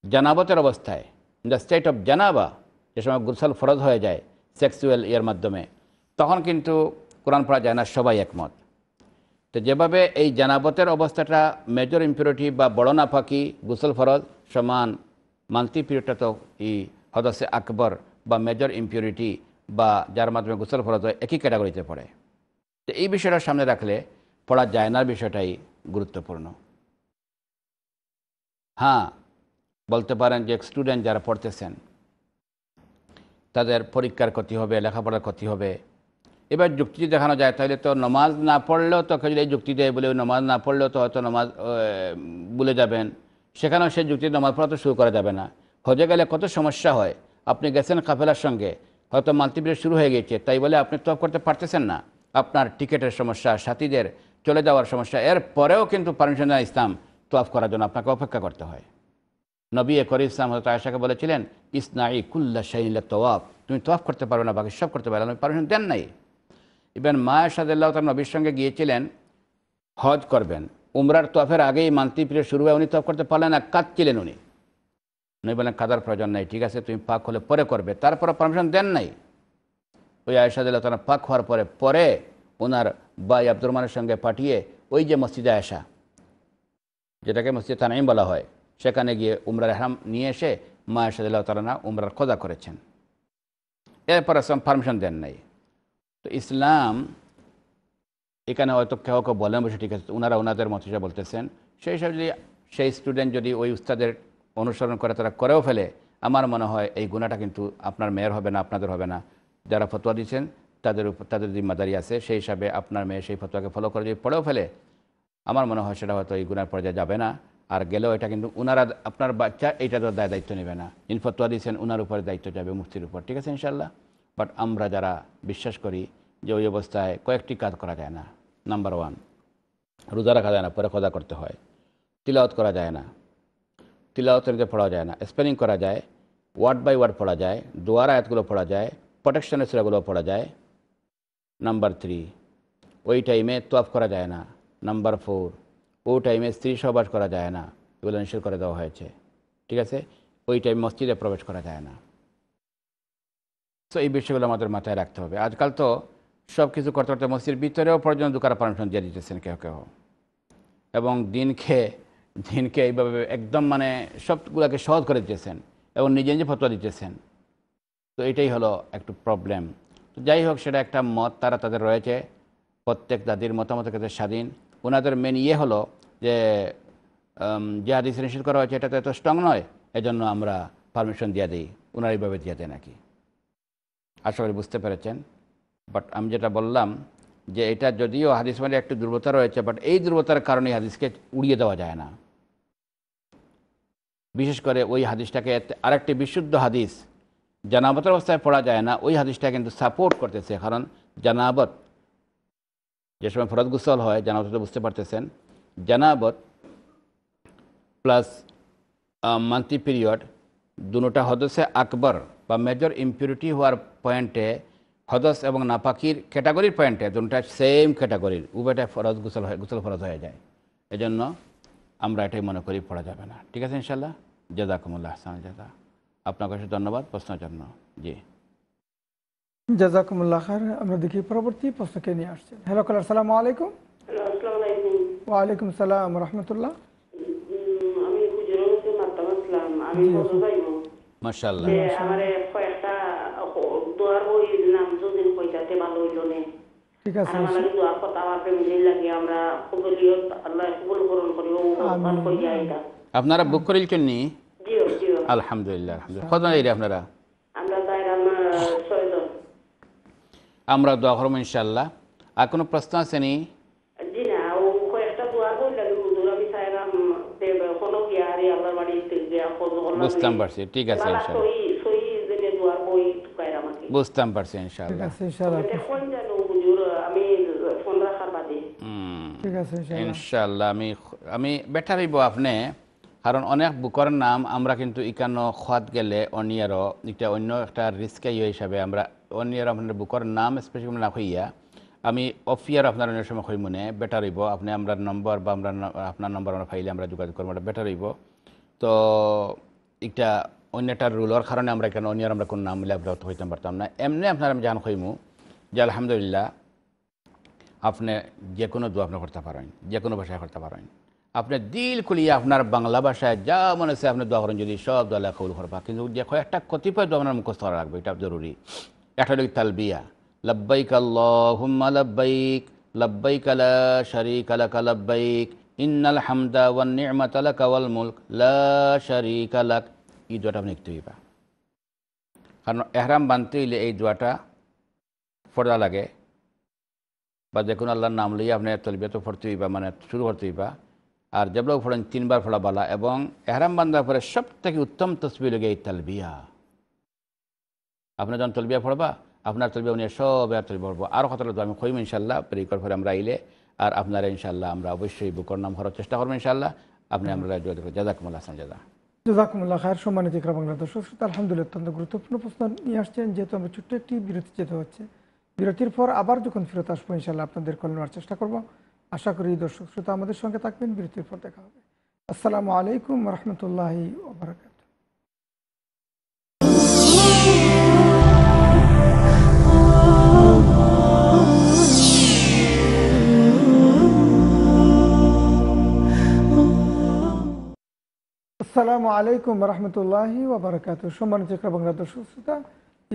জানাবতের অবস্থায় ইন দ্য স্টেট অফ জানাবা, যে সময় গোসল ফরজ হয়ে যায় সেক্সুয়াল ইয়ের মাধ্যমে, তখন কিন্তু কোরআন পড়া যায় না, সবাই একমত। তো যেভাবে এই জানাবতের অবস্থাটা মেজর ইম্পিউরিটি বা বড় নাফাকি, গুসল ফরজ, সমান মান্থলি পিরিয়ডটা তো এই হদসে আকবর বা মেজর ইম্পিউরিটি বা যার মাধ্যমে গুসল ফরজ হয়, একই ক্যাটাগরিতে পড়ে। তো এই বিষয়টা সামনে রাখলে পড়া যায় না, বিষয়টাই গুরুত্বপূর্ণ। হ্যাঁ বলতে পারেন যে স্টুডেন্ট যারা পড়তেছেন, তাদের পরীক্ষার ক্ষতি হবে, লেখাপড়ার ক্ষতি হবে এবার যুক্তি দেখানো যায়, তাহলে তো নমাজ না পড়লেও তো কেউ যদি এই যুক্তি দেয় বলে নমাজ না পড়লেও তো হয়তো নমাজ বলে যাবেন। সেখানেও সেই যুক্তি নমাজ পড়া তো শুরু করা যাবে না। হজে গেলে কত সমস্যা হয়? আপনি গেছেন কাফেলার সঙ্গে, হয়তো মাল্টিপ্লেট শুরু হয়ে গেছে তাই বলে আপনি তো করতে পারতেছেন না। আপনার টিকিটের সমস্যা, সাথীদের চলে যাওয়ার সমস্যা, এর পরেও কিন্তু পারমিশন ইসলাম তোয়াফ করার জন্য আপনাকে অপেক্ষা করতে হয়। নবী করি ইসলাম হয়তো আয়সাকে বলেছিলেন ইসনাই কুল্লা শাহিল্লা তোয়াফ তুমি তোয়াফ করতে পারবে না, বাকি সব করতে পারবে না পারমিশন দেন নাই। ইভেন মা সাদাল্লাহ তার নবীর সঙ্গে গিয়েছিলেন, হজ করবেন। উমরার তোয়াফের আগেই মান্তি পিরিয়ড শুরু হয়, উনি তোয়াফ করতে পারলেন না, কাঁদছিলেন উনি। উনি বলেন কাদার প্রয়োজন নাই, ঠিক আছে, তুমি পাক হলে পরে করবে। তারপরে পারমিশন দেন নাই। ওই আয়সাদুল্লাহ তারা পাক হওয়ার পরে পরে ওনার বাই আব্দুর রহমানের সঙ্গে পাঠিয়ে ওই যে মসজিদে আয়সা যেটাকে মসজিদ তানাইম বলা হয়, সেখানে গিয়ে উমরার হারাম নিয়ে এসে মা তালা উমরার খোদা করেছেন। এরপর পারমিশন দেন নাই। তো ইসলাম এখানে হয়তো কেউ কেউ বলেন বসে, ঠিক আছে ওনারা ওনাদের মত হিসাবে বলতেছেন। সেই হিসাবে যদি সেই স্টুডেন্ট যদি ওই উস্তাদের অনুসরণ করে, তারা করেও ফেলে, আমার মনে হয় এই গুণাটা কিন্তু আপনার মেয়ের হবে না, আপনাদের হবে না। যারা ফতোয়া দিচ্ছেন, তাদের উপর তাদের জিম্মাদারি আছে, সেই হিসাবে আপনার মেয়ে সেই ফতোয়াকে ফলো করে, যদি পড়েও ফেলে, আমার মনে হয় সেটা হয়তো এই গুণার পর্যায়ে যাবে না। আর গেলেও এটা কিন্তু ওনারা আপনার বাচ্চা, এইটা তো দায় দায়িত্ব নেবে না। যিনি ফতোয়া দিয়েছেন ওনার উপরে দায়িত্ব যাবে, মুক্তির উপর। ঠিক আছে ইনশাল্লাহ বাট আমরা যারা বিশ্বাস করি যে ওই অবস্থায় কয়েকটি কাজ করা যায় না। নাম্বার ওয়ান রোজা রাখা যায় না, পরে খোদা করতে হয়। তিলাওত করা যায় না। তিলাওয়াতের যে পড়া যায় না। স্পেলিং করা যায় ওয়ার্ড বাই ওয়ার্ড পড়া যায়, দোয়ার আয়াতগুলো পড়া যায় প্রোটেকশনের সুরাগুলো পড়া যায়। নাম্বার থ্রি ওই টাইমে তোয়াফ করা যায় না। নাম্বার ফোর ও টাইমে স্ত্রী সহবাস করা যায় না। এগুলো নিষেধ করে দেওয়া হয়েছে। ঠিক আছে? ওই টাইম মসজিদে প্রবেশ করা যায় না। তো এই বিষয়গুলো আমাদের মাথায় রাখতে হবে। আজকাল তো সব কিছু করতে করতে মসজিদের ভিতরেও পর্যন্ত দোকানে পারমিশন দিয়ে দিতেছেন কেউ কেউ। এবং দিনকে দিনকে এইভাবে একদম মানে সবগুলোকে সহজ করে দিতেছেন এবং নিজে নিজে ফতোয়া দিতেছেন। তো এটাই হলো একটু প্রবলেম তো যাই হোক, সেটা একটা মত তারা তাদের রয়েছে। প্রত্যেক দাদির মতামতের ক্ষেত্রে স্বাধীন। ওনাদের মেন ইয়ে হলো যে যে হাদিস নিষেধ করা হয়েছে এটা তো এত স্ট্রং নয়, এজন্য আমরা পারমিশন দিয়ে দিই। ওনার এইভাবে দিয়ে দেয় নাকি? আশা করি বুঝতে পেরেছেন। বাট আমি যেটা বললাম যে এটা যদিও হাদিস মানে একটু দুর্বলতা রয়েছে বাট এই দুর্বলতার কারণে হাদিসকে উড়িয়ে দেওয়া যায় না। বিশেষ করে ওই হাদিসটাকে আরেকটি বিশুদ্ধ হাদিস, জানাবতের অবস্থায় পড়া যায় না, ওই হাদিসটা কিন্তু সাপোর্ট করতেছে, কারণ জানাবত, যে সময় ফরদ গুসল হয়, জানাবত বুঝতে পারতেছেন, জানাবত প্লাস মান্থলি পিরিয়ড দুটা হদসে আকবর বা মেজর ইম্পিউরিটি হওয়ার পয়েন্টে হদস এবং নাপাকির ক্যাটাগরির পয়েন্টে দুটা সেম ক্যাটাগরির উভয়টা ফরজ গুসল হয় গুসল ফরজ হয়ে যায়। এজন্য আমরা এটাই মনে করি পড়া যাবে না। ঠিক আছে ইনশাল্লাহ জাজাকুমুল্লাহ হাসান জাজা আপনাকে অশেষ ধন্যবাদ প্রশ্নের জন্য। জি। জাজাকুমুল্লাহ খার আমরা দেখি পরবর্তী প্রশ্নকে নিয়ে আসছেন। হ্যালো কলার সালাম আলাইকুম। হ্যালো আসসালামু আলাইকুম। ওয়ালাইকুম সালাম রহমতুল্লাহ। আমি যে আমার কয়েকটা দোয়ার বই নাম যদিন কইতাতে ভালো হইল নে। ঠিক আছে আমার লাগে দোয়া কথা আমার ফ্যামিলি লাগে আমরা কবুলিয়ত আল্লাহ কবুল করুন করি ও মান কই আপনারা বুক করিলছেন নি? জিও জিও। আলহামদুলিল্লাহ আলহামদুলিল্লাহ। কত এরিয়া আপনারা? আমরা তাইর আমার ছয়জন। আমরা দোয়া করব ইনশাল্লাহ আর কোনো প্রশ্ন আছে নি জি না ও কয়েকটা দোয়ার বই লাগে হুজুর আমি চাইলাম দেব কোনো গিয়া আরে আল্লাহর বাড়িতে গিয়া খোঁজ করলাম বুঝতাম পারছি ঠিক আছে আমাকে। বুঝতাম পারছি জানো হুজুর আমি আমি আমি বেটার হইব আপনি কারণ অনেক বুকর নাম আমরা কিন্তু ইকানো খাত গেলে অনিয়ারও এটা অন্য একটা রিস্কে ইয়ে হিসাবে আমরা অনিয়ার আপনার বুকর নাম স্পেসিফিক না হইয়া আমি অফিয়ার আপনার অন্য সময় হই মনে বেটার হইব আপনি আমরা নম্বর বা আমরা আপনার নম্বর আমরা ফাইলে আমরা যোগাযোগ করব এটা বেটার হইব তো একটা রুলের কারণে আমরা কেন অন্যার আমরা কোন নাম মিলে হইতে পারতাম না। এমনি আপনার আমি জান হইমু যে আলহামদুলিল্লাহ আপনি যে কোনো দোয়া আপনি করতে পারেন, যে কোনো ভাষায় করতে পারেন। আপনি দিল খুলিয়ে আপনার বাংলা ভাষায় যা মনে হচ্ছে আপনি দোয়া করেন, যদি সব দোয়া কবুল করবা কিন্তু যে একটা কতিপয় দোয়া আপনার মুখস্থ করা লাগবে, এটা জরুরি। একটা হলো তালবিয়া। লব্বাইক আল্লাহুম্মা লব্বাইক লব্বাইক লা শারীকা লাকা লব্বাইক ইন্নাল হামদা ওয়ান নি'মাতা লাকা ওয়াল মুলক, লা এই দোয়াটা আপনি লিখতে হইবা। কারণ এহরাম বানতে হইলে এই দোয়াটা পড়া লাগে। বা যে কোনো আল্লাহর নাম লইয়া আপনি তলবিয়া তো পড়তে হইবা মানে শুরু করতে হইবা। আর যেগুলো পড়েন তিনবার পড়া বালা এবং এহরাম বান্ধার পরে সব থেকে উত্তম তসবি লগে এই তালবিয়া। আপনি যখন তলবিয়া পড়বা, আপনার তলবিয়া উনি সব আর তলবিয়া পড়ব। আরও কথা আমি কইম ইনশাল্লাহ পরে আমরা আইলে আর আপনারা ইনশাল্লাহ আমরা অবশ্যই বুকর নাম হওয়ার চেষ্টা করব ইনশাল্লাহ আপনি আমরা জাজাকুমুল্লাহ হাসান জাদা জাজাকুমুল্লাহ খায়ের সম্মানিত ইকরা বাংলা দর্শক শ্রোতা, আলহামদুলিল্লাহ অত্যন্ত গুরুত্বপূর্ণ প্রশ্ন নিয়ে আসছেন। যেহেতু আমরা ছোট্ট একটি বিরতি যেতে হচ্ছে। বিরতির পর আবার যখন ফেরত আসব ইনশাল্লাহ আপনাদের কল নেওয়ার চেষ্টা করব। আশা করি দর্শক শ্রোতা আমাদের সঙ্গে থাকবেন। বিরতির পর দেখা হবে। আসসালামু আলাইকুম রহমতুল্লাহি ওবরাকাত আসসালামু আলাইকুম রহমতুল্লাহি ওবরাকাত সম্মানিত ইকরা বাংলা দর্শক শ্রোতা,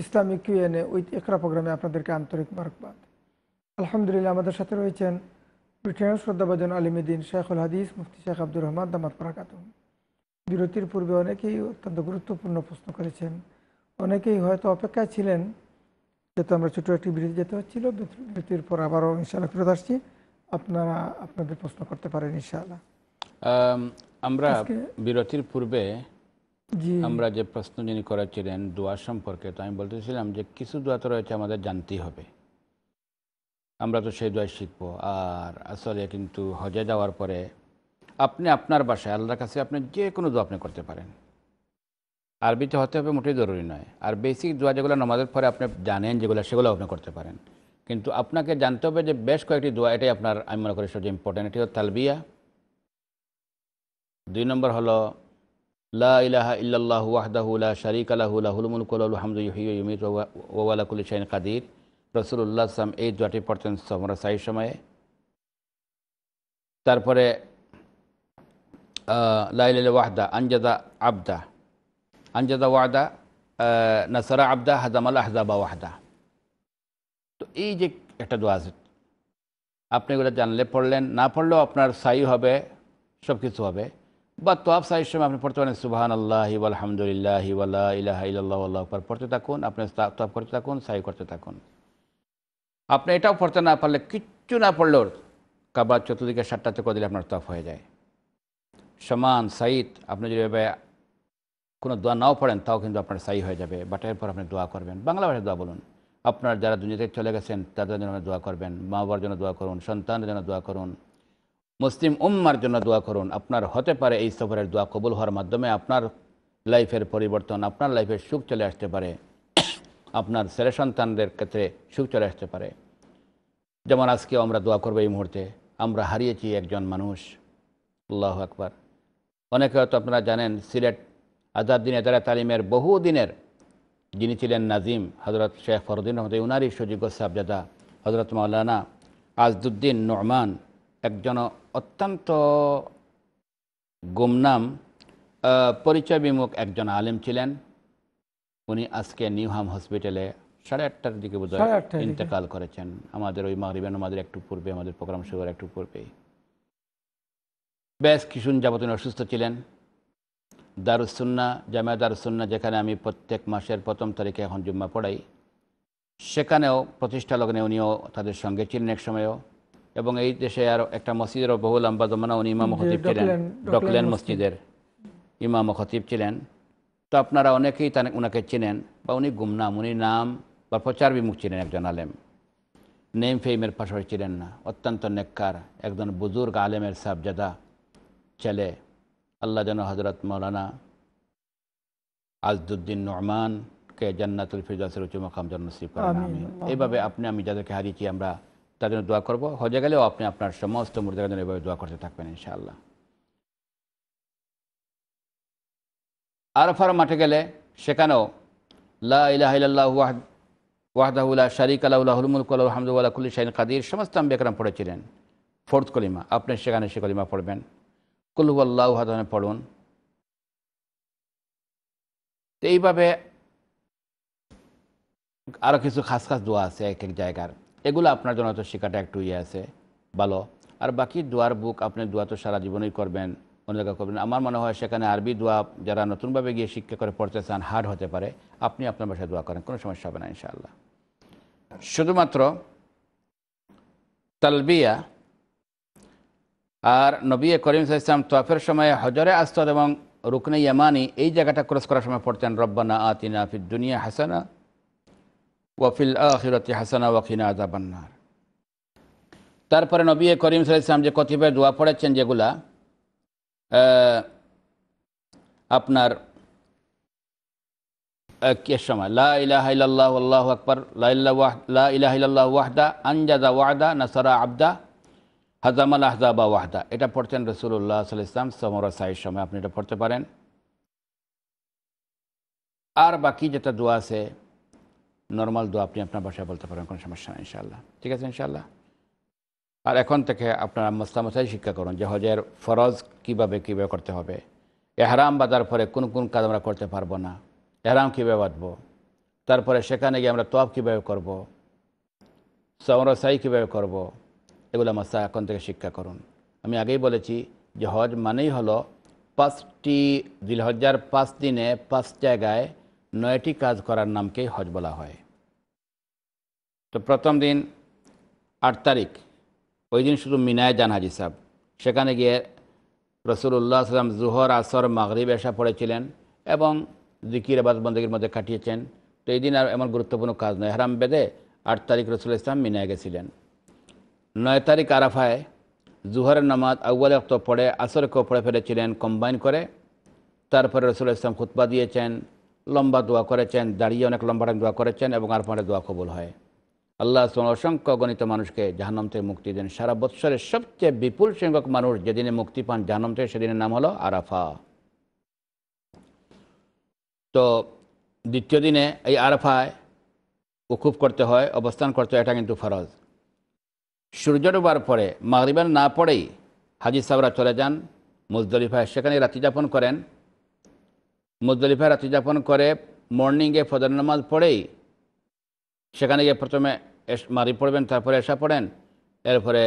ইসলামিক উইথ ইকরা প্রোগ্রামে আপনাদেরকে আন্তরিক মারকবাদ। আলহামদুলিল্লাহ আমাদের সাথে রয়েছেন ব্রিটেনের শ্রদ্ধাভাজন আলিমুদ্দিন শেখুল হাদিস, মুফতি শেখ আব্দুর রহমান, দামাত পরাকাত বিরতির পূর্বে অনেকেই অত্যন্ত গুরুত্বপূর্ণ প্রশ্ন করেছেন। অনেকেই হয়তো অপেক্ষায় ছিলেন, যেহেতু আমরা ছোটো একটি বিরতি যেতে হচ্ছিল, বিরতির পর আবারও ইনশাআল্লাহ ফেরত আসছি। আপনারা আপনাদের প্রশ্ন করতে পারেন ইনশাআল্লাহ। আমরা বিরতির পূর্বে আমরা যে প্রশ্ন যিনি করেছিলেন দোয়া সম্পর্কে তো আমি বলতেছিলাম যে কিছু দোয়া তো রয়েছে আমাদের জানতেই হবে। আমরা তো সেই দোয়া শিখব। আর আসলে কিন্তু হজে যাওয়ার পরে আপনি আপনার বাসায় আল্লাহর কাছে আপনি যে কোনো দোয়া আপনি করতে পারেন। আরবিতে হতে হবে মোটেই জরুরি নয়। আর বেসিক দোয়া যেগুলো নামাজের পরে আপনি জানেন যেগুলো সেগুলো আপনি করতে পারেন। কিন্তু আপনাকে জানতে হবে যে বেশ কয়েকটি দোয়া এটাই আপনার আমি মনে করি সবচেয়ে ইম্পর্টেন্ট এটি হলো তালবিয়া দুই নম্বর হলো লা লা হামদু ওয়া ইউমীতু ওয়া আলা কুল্লি শাইইন কাদির। রাসূলুল্লাহ এই দোয়াটি পড়তেন আমরা সময়ে। তারপরে ওয়াহদা আনজাদা আবদা। আনজাদা ওয়াদা আহ, নাসারা আবদা হাদামাল আহজাবা ওয়াহদা। তো এই যে একটা দোয়া আছে আপনি এগুলো জানলে পড়লেন না পড়লেও আপনার সাই হবে সব কিছু হবে। বা তোয়াব সাইয়ের সময় আপনি পড়তে পারেন সুবাহান আল্লাহ আলহামদুলিল্লাহ ইলাহা ইল্লাল্লাহ, আল্লাহ আকবার। পড়তে থাকুন, আপনি তোয়াব করতে থাকুন সাই করতে থাকুন। আপনি এটাও পড়তে না পারলে কিচ্ছু না পড়লেও কাবার চতুর্দিকে সাতটাতে করে দিলে আপনার তফ হয়ে যায়। সমান, সাইদ, আপনি যদি এভাবে কোনো দোয়া নাও পড়েন, তাও কিন্তু আপনার সাই হয়ে যাবে। বাট এরপর আপনি দোয়া করবেন। বাংলা ভাষায় দোয়া বলুন। আপনার যারা দুনিয়াতে চলে গেছেন, তাদের জন্য দোয়া করবেন। মা বাবার জন্য দোয়া করুন সন্তানের জন্য দোয়া করুন। মুসলিম উম্মার জন্য দোয়া করুন। আপনার হতে পারে এই সফরের দোয়া কবুল হওয়ার মাধ্যমে আপনার লাইফের পরিবর্তন, আপনার লাইফের সুখ চলে আসতে পারে। আপনার ছেলে সন্তানদের ক্ষেত্রে সুখ চলে আসতে পারে। যেমন আজকে আমরা দোয়া করব এই মুহূর্তে, আমরা হারিয়েছি একজন মানুষ। আল্লাহ আকবার। অনেকে হয়তো আপনারা জানেন, সিলেট আজাদ্দিন এদারা তালিমের বহু দিনের যিনি ছিলেন নাজিম হজরত শেখ ফরুদ্দিন রহমদ উনারই সুযোগ্য সাবজাদা হজরত মাওলানা আজদুদ্দিন নোমান একজন অত্যন্ত গুমনাম পরিচয় বিমুখ একজন আলেম ছিলেন। উনি আজকে নিউহাম হসপিটালে সাড়ে আটটার দিকে বোধ সাড়ে আটটার দিকে। ইন্তেকাল করেছেন। আমাদের ওই মাগরিবেন আমাদের একটু পূর্বে আমাদের প্রোগ্রাম শুরু একটু পূর্বেই। বেশ কিছুদিন যাবত উনি অসুস্থ ছিলেন। দারুসুন্না জামিয়া দারুসুন্না যেখানে আমি প্রত্যেক মাসের প্রথম তারিখে এখন জুম্মা পড়াই। সেখানেও প্রতিষ্ঠা লগ্নে উনিও তাদের সঙ্গে ছিলেন এক সময়ও। এবং এই দেশে আর একটা মসজিদেরও বহু লম্বা জমানা উনি ইমাম খতিব ছিলেন। ডকল্যান্ড মসজিদের ইমাম খতিব ছিলেন। তো আপনারা অনেকেই তার ওনাকে চিনেন বা উনি গুমনাম উনি নাম বা প্রচার বিমুখ ছিলেন একজন আলেম। নেম ফেইমের পাশাপাশি ছিলেন না। অত্যন্ত নেককার একজন বুজুর্গ আলেমের সাবজাদা ছেলে। আল্লাহ যেন হজরত মৌলানা আজদুদ্দিন নোমানকে জান্নাতুল ফিরদাসের উচ্চ মকাম করেন। আমিন। এইভাবে আপনি আমি যাদেরকে হারিয়েছি আমরা তাদের জন্য দোয়া করব। হজে গেলেও আপনি আপনার সমস্ত মুর্দার জন্য এভাবে দোয়া করতে থাকবেন ইনশাআল্লাহ। আরফার মাঠে গেলে সেখানেও লা ইলাহা ওয়াহদ ওয়াহদাহুল্লাহ শারিক আলাহুল মুলক আলহামদুল্লাহ কুল্লি শাহিন কাদির। সমস্ত আম্বেকরাম পড়েছিলেন। ফোর্থ কলিমা। আপনি সেখানে সে কলিমা পড়বেন। কুলহু আল্লাহ হাদানে পড়ুন। এইভাবে আরও কিছু খাস খাস দোয়া আছে এক এক জায়গার। এগুলো আপনার জন্য তো শেখাটা একটু ইয়ে আছে, ভালো। আর বাকি দোয়ার বুক, আপনি দোয়া তো সারা জীবনই করবেন, অন্য জায়গায় করবেন আমার মনে হয় সেখানে আরবি দোয়া যারা নতুনভাবে গিয়ে শিক্ষা করে পড়তে চান হার্ড হতে পারে। আপনি আপনার বাসায় দোয়া করেন, কোনো সমস্যা হবে না, ইনশাআল্লাহ। শুধুমাত্র তালবিয়া আর নবী করিম ইসলাম তোয়াফের সময় হজরে আস্তদ এবং রুকনে ইয়ামানি এই জায়গাটা ক্রস করার সময় পড়তেন, রব্বানা আতিনা ফিদ দুনিয়া হাসানা ওয়াফিল আখিরতি হাসানা ওয়াকিনা আজাবান্নার তারপরে নবী করিম সাহা ইসলাম যে কতিপয় দোয়া পড়েছেন যেগুলা আপনার কে সময়? লা ইলাহা ইল্লাল্লাহু আল্লাহু আকবার, লা ইল্লা লা ইলাহা ইল্লাল্লাহু ওয়াহদা আনজাদা ওয়াদা, নাসারা আবদা হাজামাল আহজাবা ওয়াহদা। এটা পড়তেন রসুল্লাহ সাল ইসলাম সমর সাইর সময়। আপনি এটা পড়তে পারেন। আর বাকি যেটা দোয়া আছে নর্মাল দোয়া আপনি আপনার বাসায় বলতে পারেন, কোনো সমস্যা নেই ইনশাল্লাহ ঠিক আছে ইনশাল্লাহ আর এখন থেকে আপনারা মোস্তামশাই শিক্ষা করুন যে হজের ফরজ কীভাবে কীভাবে করতে হবে। এহরাম বাঁধার পরে কোন কোন কাজ আমরা করতে পারব না। এহরাম কীভাবে বাঁধবো? তারপরে সেখানে গিয়ে আমরা তোয়াব কীভাবে করব? সমরসাই কীভাবে করব? এগুলো মাসা এখন থেকে শিক্ষা করুন। আমি আগেই বলেছি যে হজ মানেই হলো পাঁচটি দিলহজ্জার পাঁচ দিনে পাঁচ জায়গায় নয়টি কাজ করার নামকেই হজ বলা হয়। তো প্রথম দিন আট তারিখ, ওই দিন শুধু মিনায় যান হাজি সাহেব। সেখানে গিয়ে রসুল্লাহ সাল্লাম জুহর, আসর, মাগরিব এসা পড়েছিলেন এবং জিকির আবাদ বন্দীর মধ্যে কাটিয়েছেন। তো এই দিন আর এমন গুরুত্বপূর্ণ কাজ নয়। হারাম বেদে আট তারিখ রসুল ইসলাম মিনায় গেছিলেন। নয় তারিখ আরাফায় জুহরের নামাজ আউ্বাল অক্ত পড়ে আসরকেও পড়ে ফেলেছিলেন, কম্বাইন করে। তারপরে রসুল ইসলাম খুতবা দিয়েছেন। লম্বা দোয়া করেছেন, দাঁড়িয়ে অনেক লম্বা টাইম দোয়া করেছেন এবং আরফানে দোয়া কবুল হয়। আল্লাহ অসংখ্য গণিত মানুষকে জাহান্নাম থেকে মুক্তি দেন। সারা বৎসরের সবচেয়ে বিপুল সংখ্যক মানুষ যেদিনে মুক্তি পান জাহান্নাম থেকে সেদিনের নাম হলো আরাফা। তো দ্বিতীয় দিনে এই আরাফায় উকুব করতে হয়, অবস্থান করতে হয়, এটা কিন্তু ফরজ। সূর্য ডোবার পরে মাগরিবান না পড়েই হাজি সাহরা চলে যান, মুজদলিফায় সেখানে রাত্রি যাপন করেন। মুজদলিফায় রাত্রি যাপন করে মর্নিংয়ে ফজর নামাজ পড়েই সেখানে গিয়ে প্রথমে মারি পড়বেন, তারপরে এসা পড়েন, এরপরে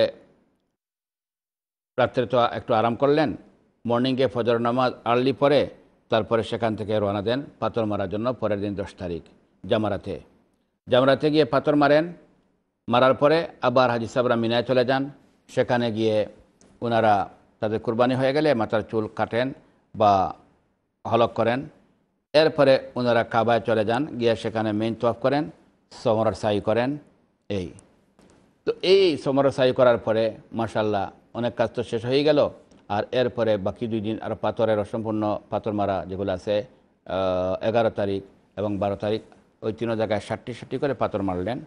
রাত্রে তো একটু আরাম করলেন, মর্নিংয়ে ফজর নামাজ আর্লি পরে তারপরে সেখান থেকে রওনা দেন পাথর মারার জন্য পরের দিন দশ তারিখ জামারাতে। জামারাতে গিয়ে পাথর মারেন, মারার পরে আবার হাজি সাবরা মিনায় চলে যান, সেখানে গিয়ে ওনারা তাদের কুরবানি হয়ে গেলে মাথার চুল কাটেন বা হলক করেন। এরপরে ওনারা কাবায় চলে যান, গিয়ে সেখানে মেইন তফ করেন সমরার সাই করেন, এই। তো এই সমর সাই করার পরে মাসাল্লাহ অনেক কাজ তো শেষ হয়ে গেল। আর এরপরে বাকি দুই দিন আর পাথরের অসম্পূর্ণ পাথর মারা যেগুলো আছে এগারো তারিখ এবং বারো তারিখ, ওই তিনো জায়গায় ষাটটি ষাটটি করে পাথর মারলেন।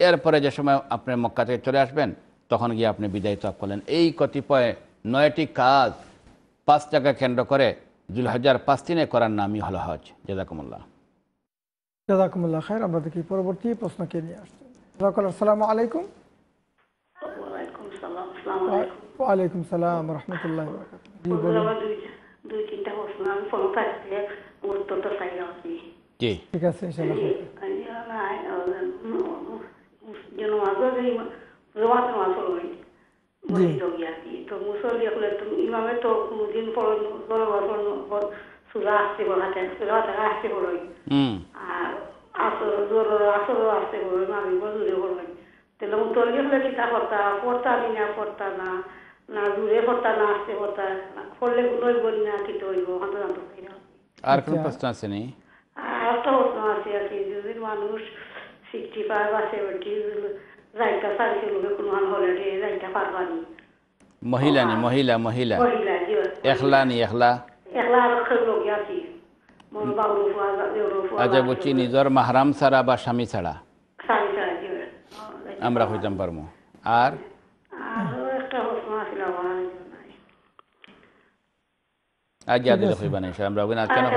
এরপরে যে সময় আপনি মক্কা থেকে চলে আসবেন, তখন গিয়ে আপনি বিদায় তফ করলেন। এই কতিপয় নয়টি কাজ পাঁচ টাকা কেন্দ্র করে দুই হাজার পাঁচ দিনে করার নামই হলো হজ জেদাকুমুল্লাহ জাজাকুমুল্লাহ খায়ের আমরা দেখি পরবর্তী প্রশ্নকে নিয়ে আসছেন আসসালামু আলাইকুম ওয়ালাইকুম সালাম আসসালামু আলাইকুম ওয়ালাইকুম সালাম রহমতুল্লাহ জি বলুন আমার দুই দুই তিনটা প্রশ্ন আমি ফোন থাকতে উত্তরটা চাইলাম কি জি ঠিক আছে ইনশাআল্লাহ যেন মাঝে জমাতে মাছ হলো মসজিদ গিয়া তো মুসল্লি হলে তো ইমামে তো কোনোদিন পর সুজা আসতে বলাতে সুজা থেকে আসতে বড়ই আর আসর জোর আসরও আসতে বড়ই আমি বদলে বড়ই তাহলে মুসল্লি হলে কিতা করতা? পড়তা আমি না পড়তা না? না দূরে পড়তা না আসতে পড়তা? না পড়লে গুলোই বলি না কিতে হইব? হয়তো জানতে পারি না। আর কোনো প্রশ্ন আসেনি আর একটা প্রশ্ন আছে আর কি যদি মানুষ সিক্সটি ফাইভ বা সেভেন্টি যাইটা চাইছে লোকে কোনো হলে যাইটা পারবানি মহিলা নি মহিলা মহিলা মহিলা যে একলা নি একলা একলা আর লোক আছি মন বাবু ফুয়া দেউর ফুয়া আচ্ছা বুঝছি নিজর মাহারাম ছাড়া বা স্বামী ছাড়া আমরা হইতাম পারব আর আর একটা প্রশ্ন আছিল আমার নাই আমরা না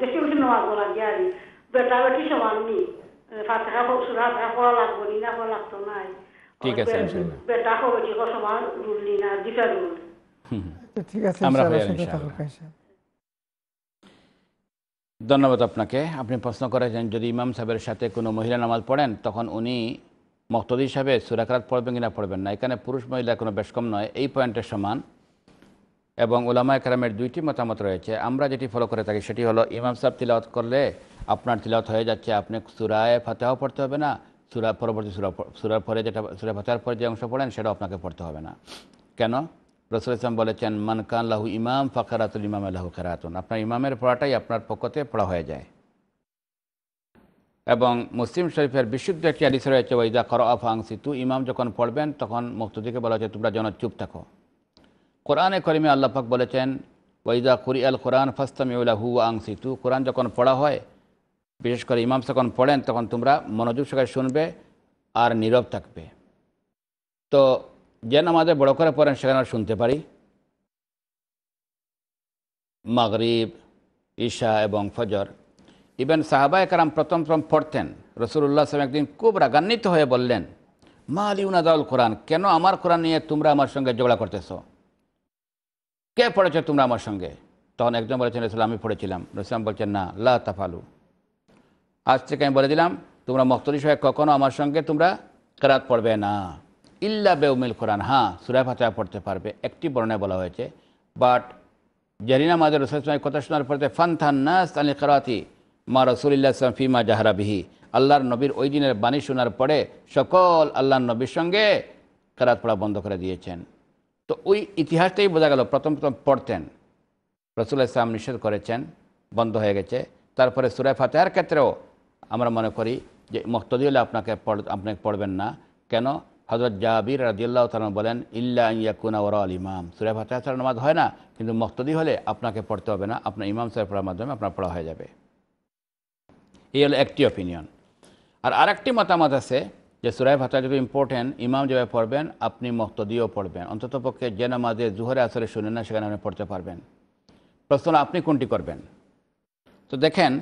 বেশি বেশি নামাজ বলা বেটা বেটি সমান নি ফাতেহা সুরা ফাতেহা পড়া লাগবো নি না পড়া লাগতো নাই ঠিক আছে, ইনশাআল্লাহ। বেটা হো বেটি কো সমান রুল নি না দুটা রুল হুম। ঠিক আছে আমরা ইনশাআল্লাহ শুনতে ইনশাআল্লাহ। থাকুক ইনশাআল্লাহ। ধন্যবাদ আপনাকে আপনি প্রশ্ন করেছেন যদি ইমাম সাহেবের সাথে কোনো মহিলা নামাজ পড়েন তখন উনি মক্তদি হিসাবে সুরাকরাত পড়বেন কিনা পড়বেন না এখানে পুরুষ মহিলা কোনো বেশ কম নয় এই পয়েন্টের সমান এবং ওলামা একরামের দুইটি মতামত রয়েছে। আমরা যেটি ফলো করে থাকি সেটি হলো, ইমাম সাহেব তিলাওয়াত করলে আপনার তিলাওয়াত হয়ে যাচ্ছে, আপনি সুরায় ফাতেহাও পড়তে হবে না। সুরা পরবর্তী সুরা সুরার পরে যেটা, সুরা ফাতেহার পরে যে অংশ পড়েন সেটাও আপনাকে পড়তে হবে না। কেন? রসুল ইসলাম বলেছেন, মান কান লাহু ইমাম, ফাকারাতুল ইমাম আল্লাহু খেরাতুন আপনার ইমামের পড়াটাই আপনার পক্ষতে পড়া হয়ে যায়। এবং মুসলিম শরীফের বিশুদ্ধ একটি আদিস রয়েছে ওইদা কর আফ আংসিতু ইমাম যখন পড়বেন, তখন মুক্তদিকে বলা হচ্ছে তোমরা যেন চুপ থাকো। কোরআনে করিমে আল্লাপাক বলেছেন ওইদা কুরি আল কোরআন ফাস্তামিউল্লা হু আং আংসিতু। কোরআন যখন পড়া হয়, বিশেষ করে ইমাম যখন পড়েন, তখন তোমরা মনোযোগ সহকারে শুনবে আর নীরব থাকবে। তো যে নামাজে বড় করে পড়েন, সেখানে শুনতে পারি, মাগরিব, ঈশা এবং ফজর। ইভেন সাহাবা একরাম প্রথম প্রথম পড়তেন রসুল্লাহ সাহেব একদিন খুব রাগান্বিত হয়ে বললেন, মা আলী কোরআন, কেন আমার কোরআন নিয়ে তোমরা আমার সঙ্গে ঝগড়া করতেছো? কে পড়েছ তোমরা আমার সঙ্গে? তখন একজন বলেছেন, রসুল, আমি পড়েছিলাম। রসুলাম বলছেন, না, লা তাফালু। আজ থেকে আমি বলে দিলাম, তোমরা মক্তরি সাহেব কখনো আমার সঙ্গে তোমরা কেরাত পড়বে না। ইল্লা বেউমিল কোরআন। হ্যাঁ সুরায় ফাতেহা পড়তে পারবে, একটি বর্ণায় বলা হয়েছে। বাট জারিনা মাদের রসুলের কথা শোনার পরে ফান থান নাস আলী করাতি মা রসুলিল্লাহ ইসলাম ফিমা জাহারাবিহি আল্লাহর নবীর ওই দিনের বাণী শোনার পরে সকল আল্লাহর নবীর সঙ্গে কেরাত পড়া বন্ধ করে দিয়েছেন। তো ওই ইতিহাসটাই বোঝা গেল, প্রথম প্রথম পড়তেন। রসুল ইসলাম নিষেধ করেছেন, বন্ধ হয়ে গেছে। তারপরে সুরায় ফাতেহার ক্ষেত্রেও আমরা মনে করি যে মক্তদি হলে আপনাকে পড় আপনাকে পড়বেন না। কেন? হজরত জাবির রাজিউল্লাহ তালন বলেন, ইল্লা ইয়াকুনা ওরা আল ইমাম। সুরায় ফাতেহা ছাড়া নামাজ হয় না, কিন্তু মক্তদি হলে আপনাকে পড়তে হবে না। আপনার ইমাম সাহেব পড়ার মাধ্যমে আপনার পড়া হয়ে যাবে। এই হলো একটি অপিনিয়ন আর আরেকটি মতামত আছে যে সুরায় যদি ইম্পর্টেন্ট ইমাম যেভাবে পড়বেন, আপনি মক্তদিও পড়বেন। অন্তত পক্ষে যে নামাজে জুহরে, আসরে শুনেন না, সেখানে আপনি পড়তে পারবেন। প্রশ্ন আপনি কোনটি করবেন? তো দেখেন,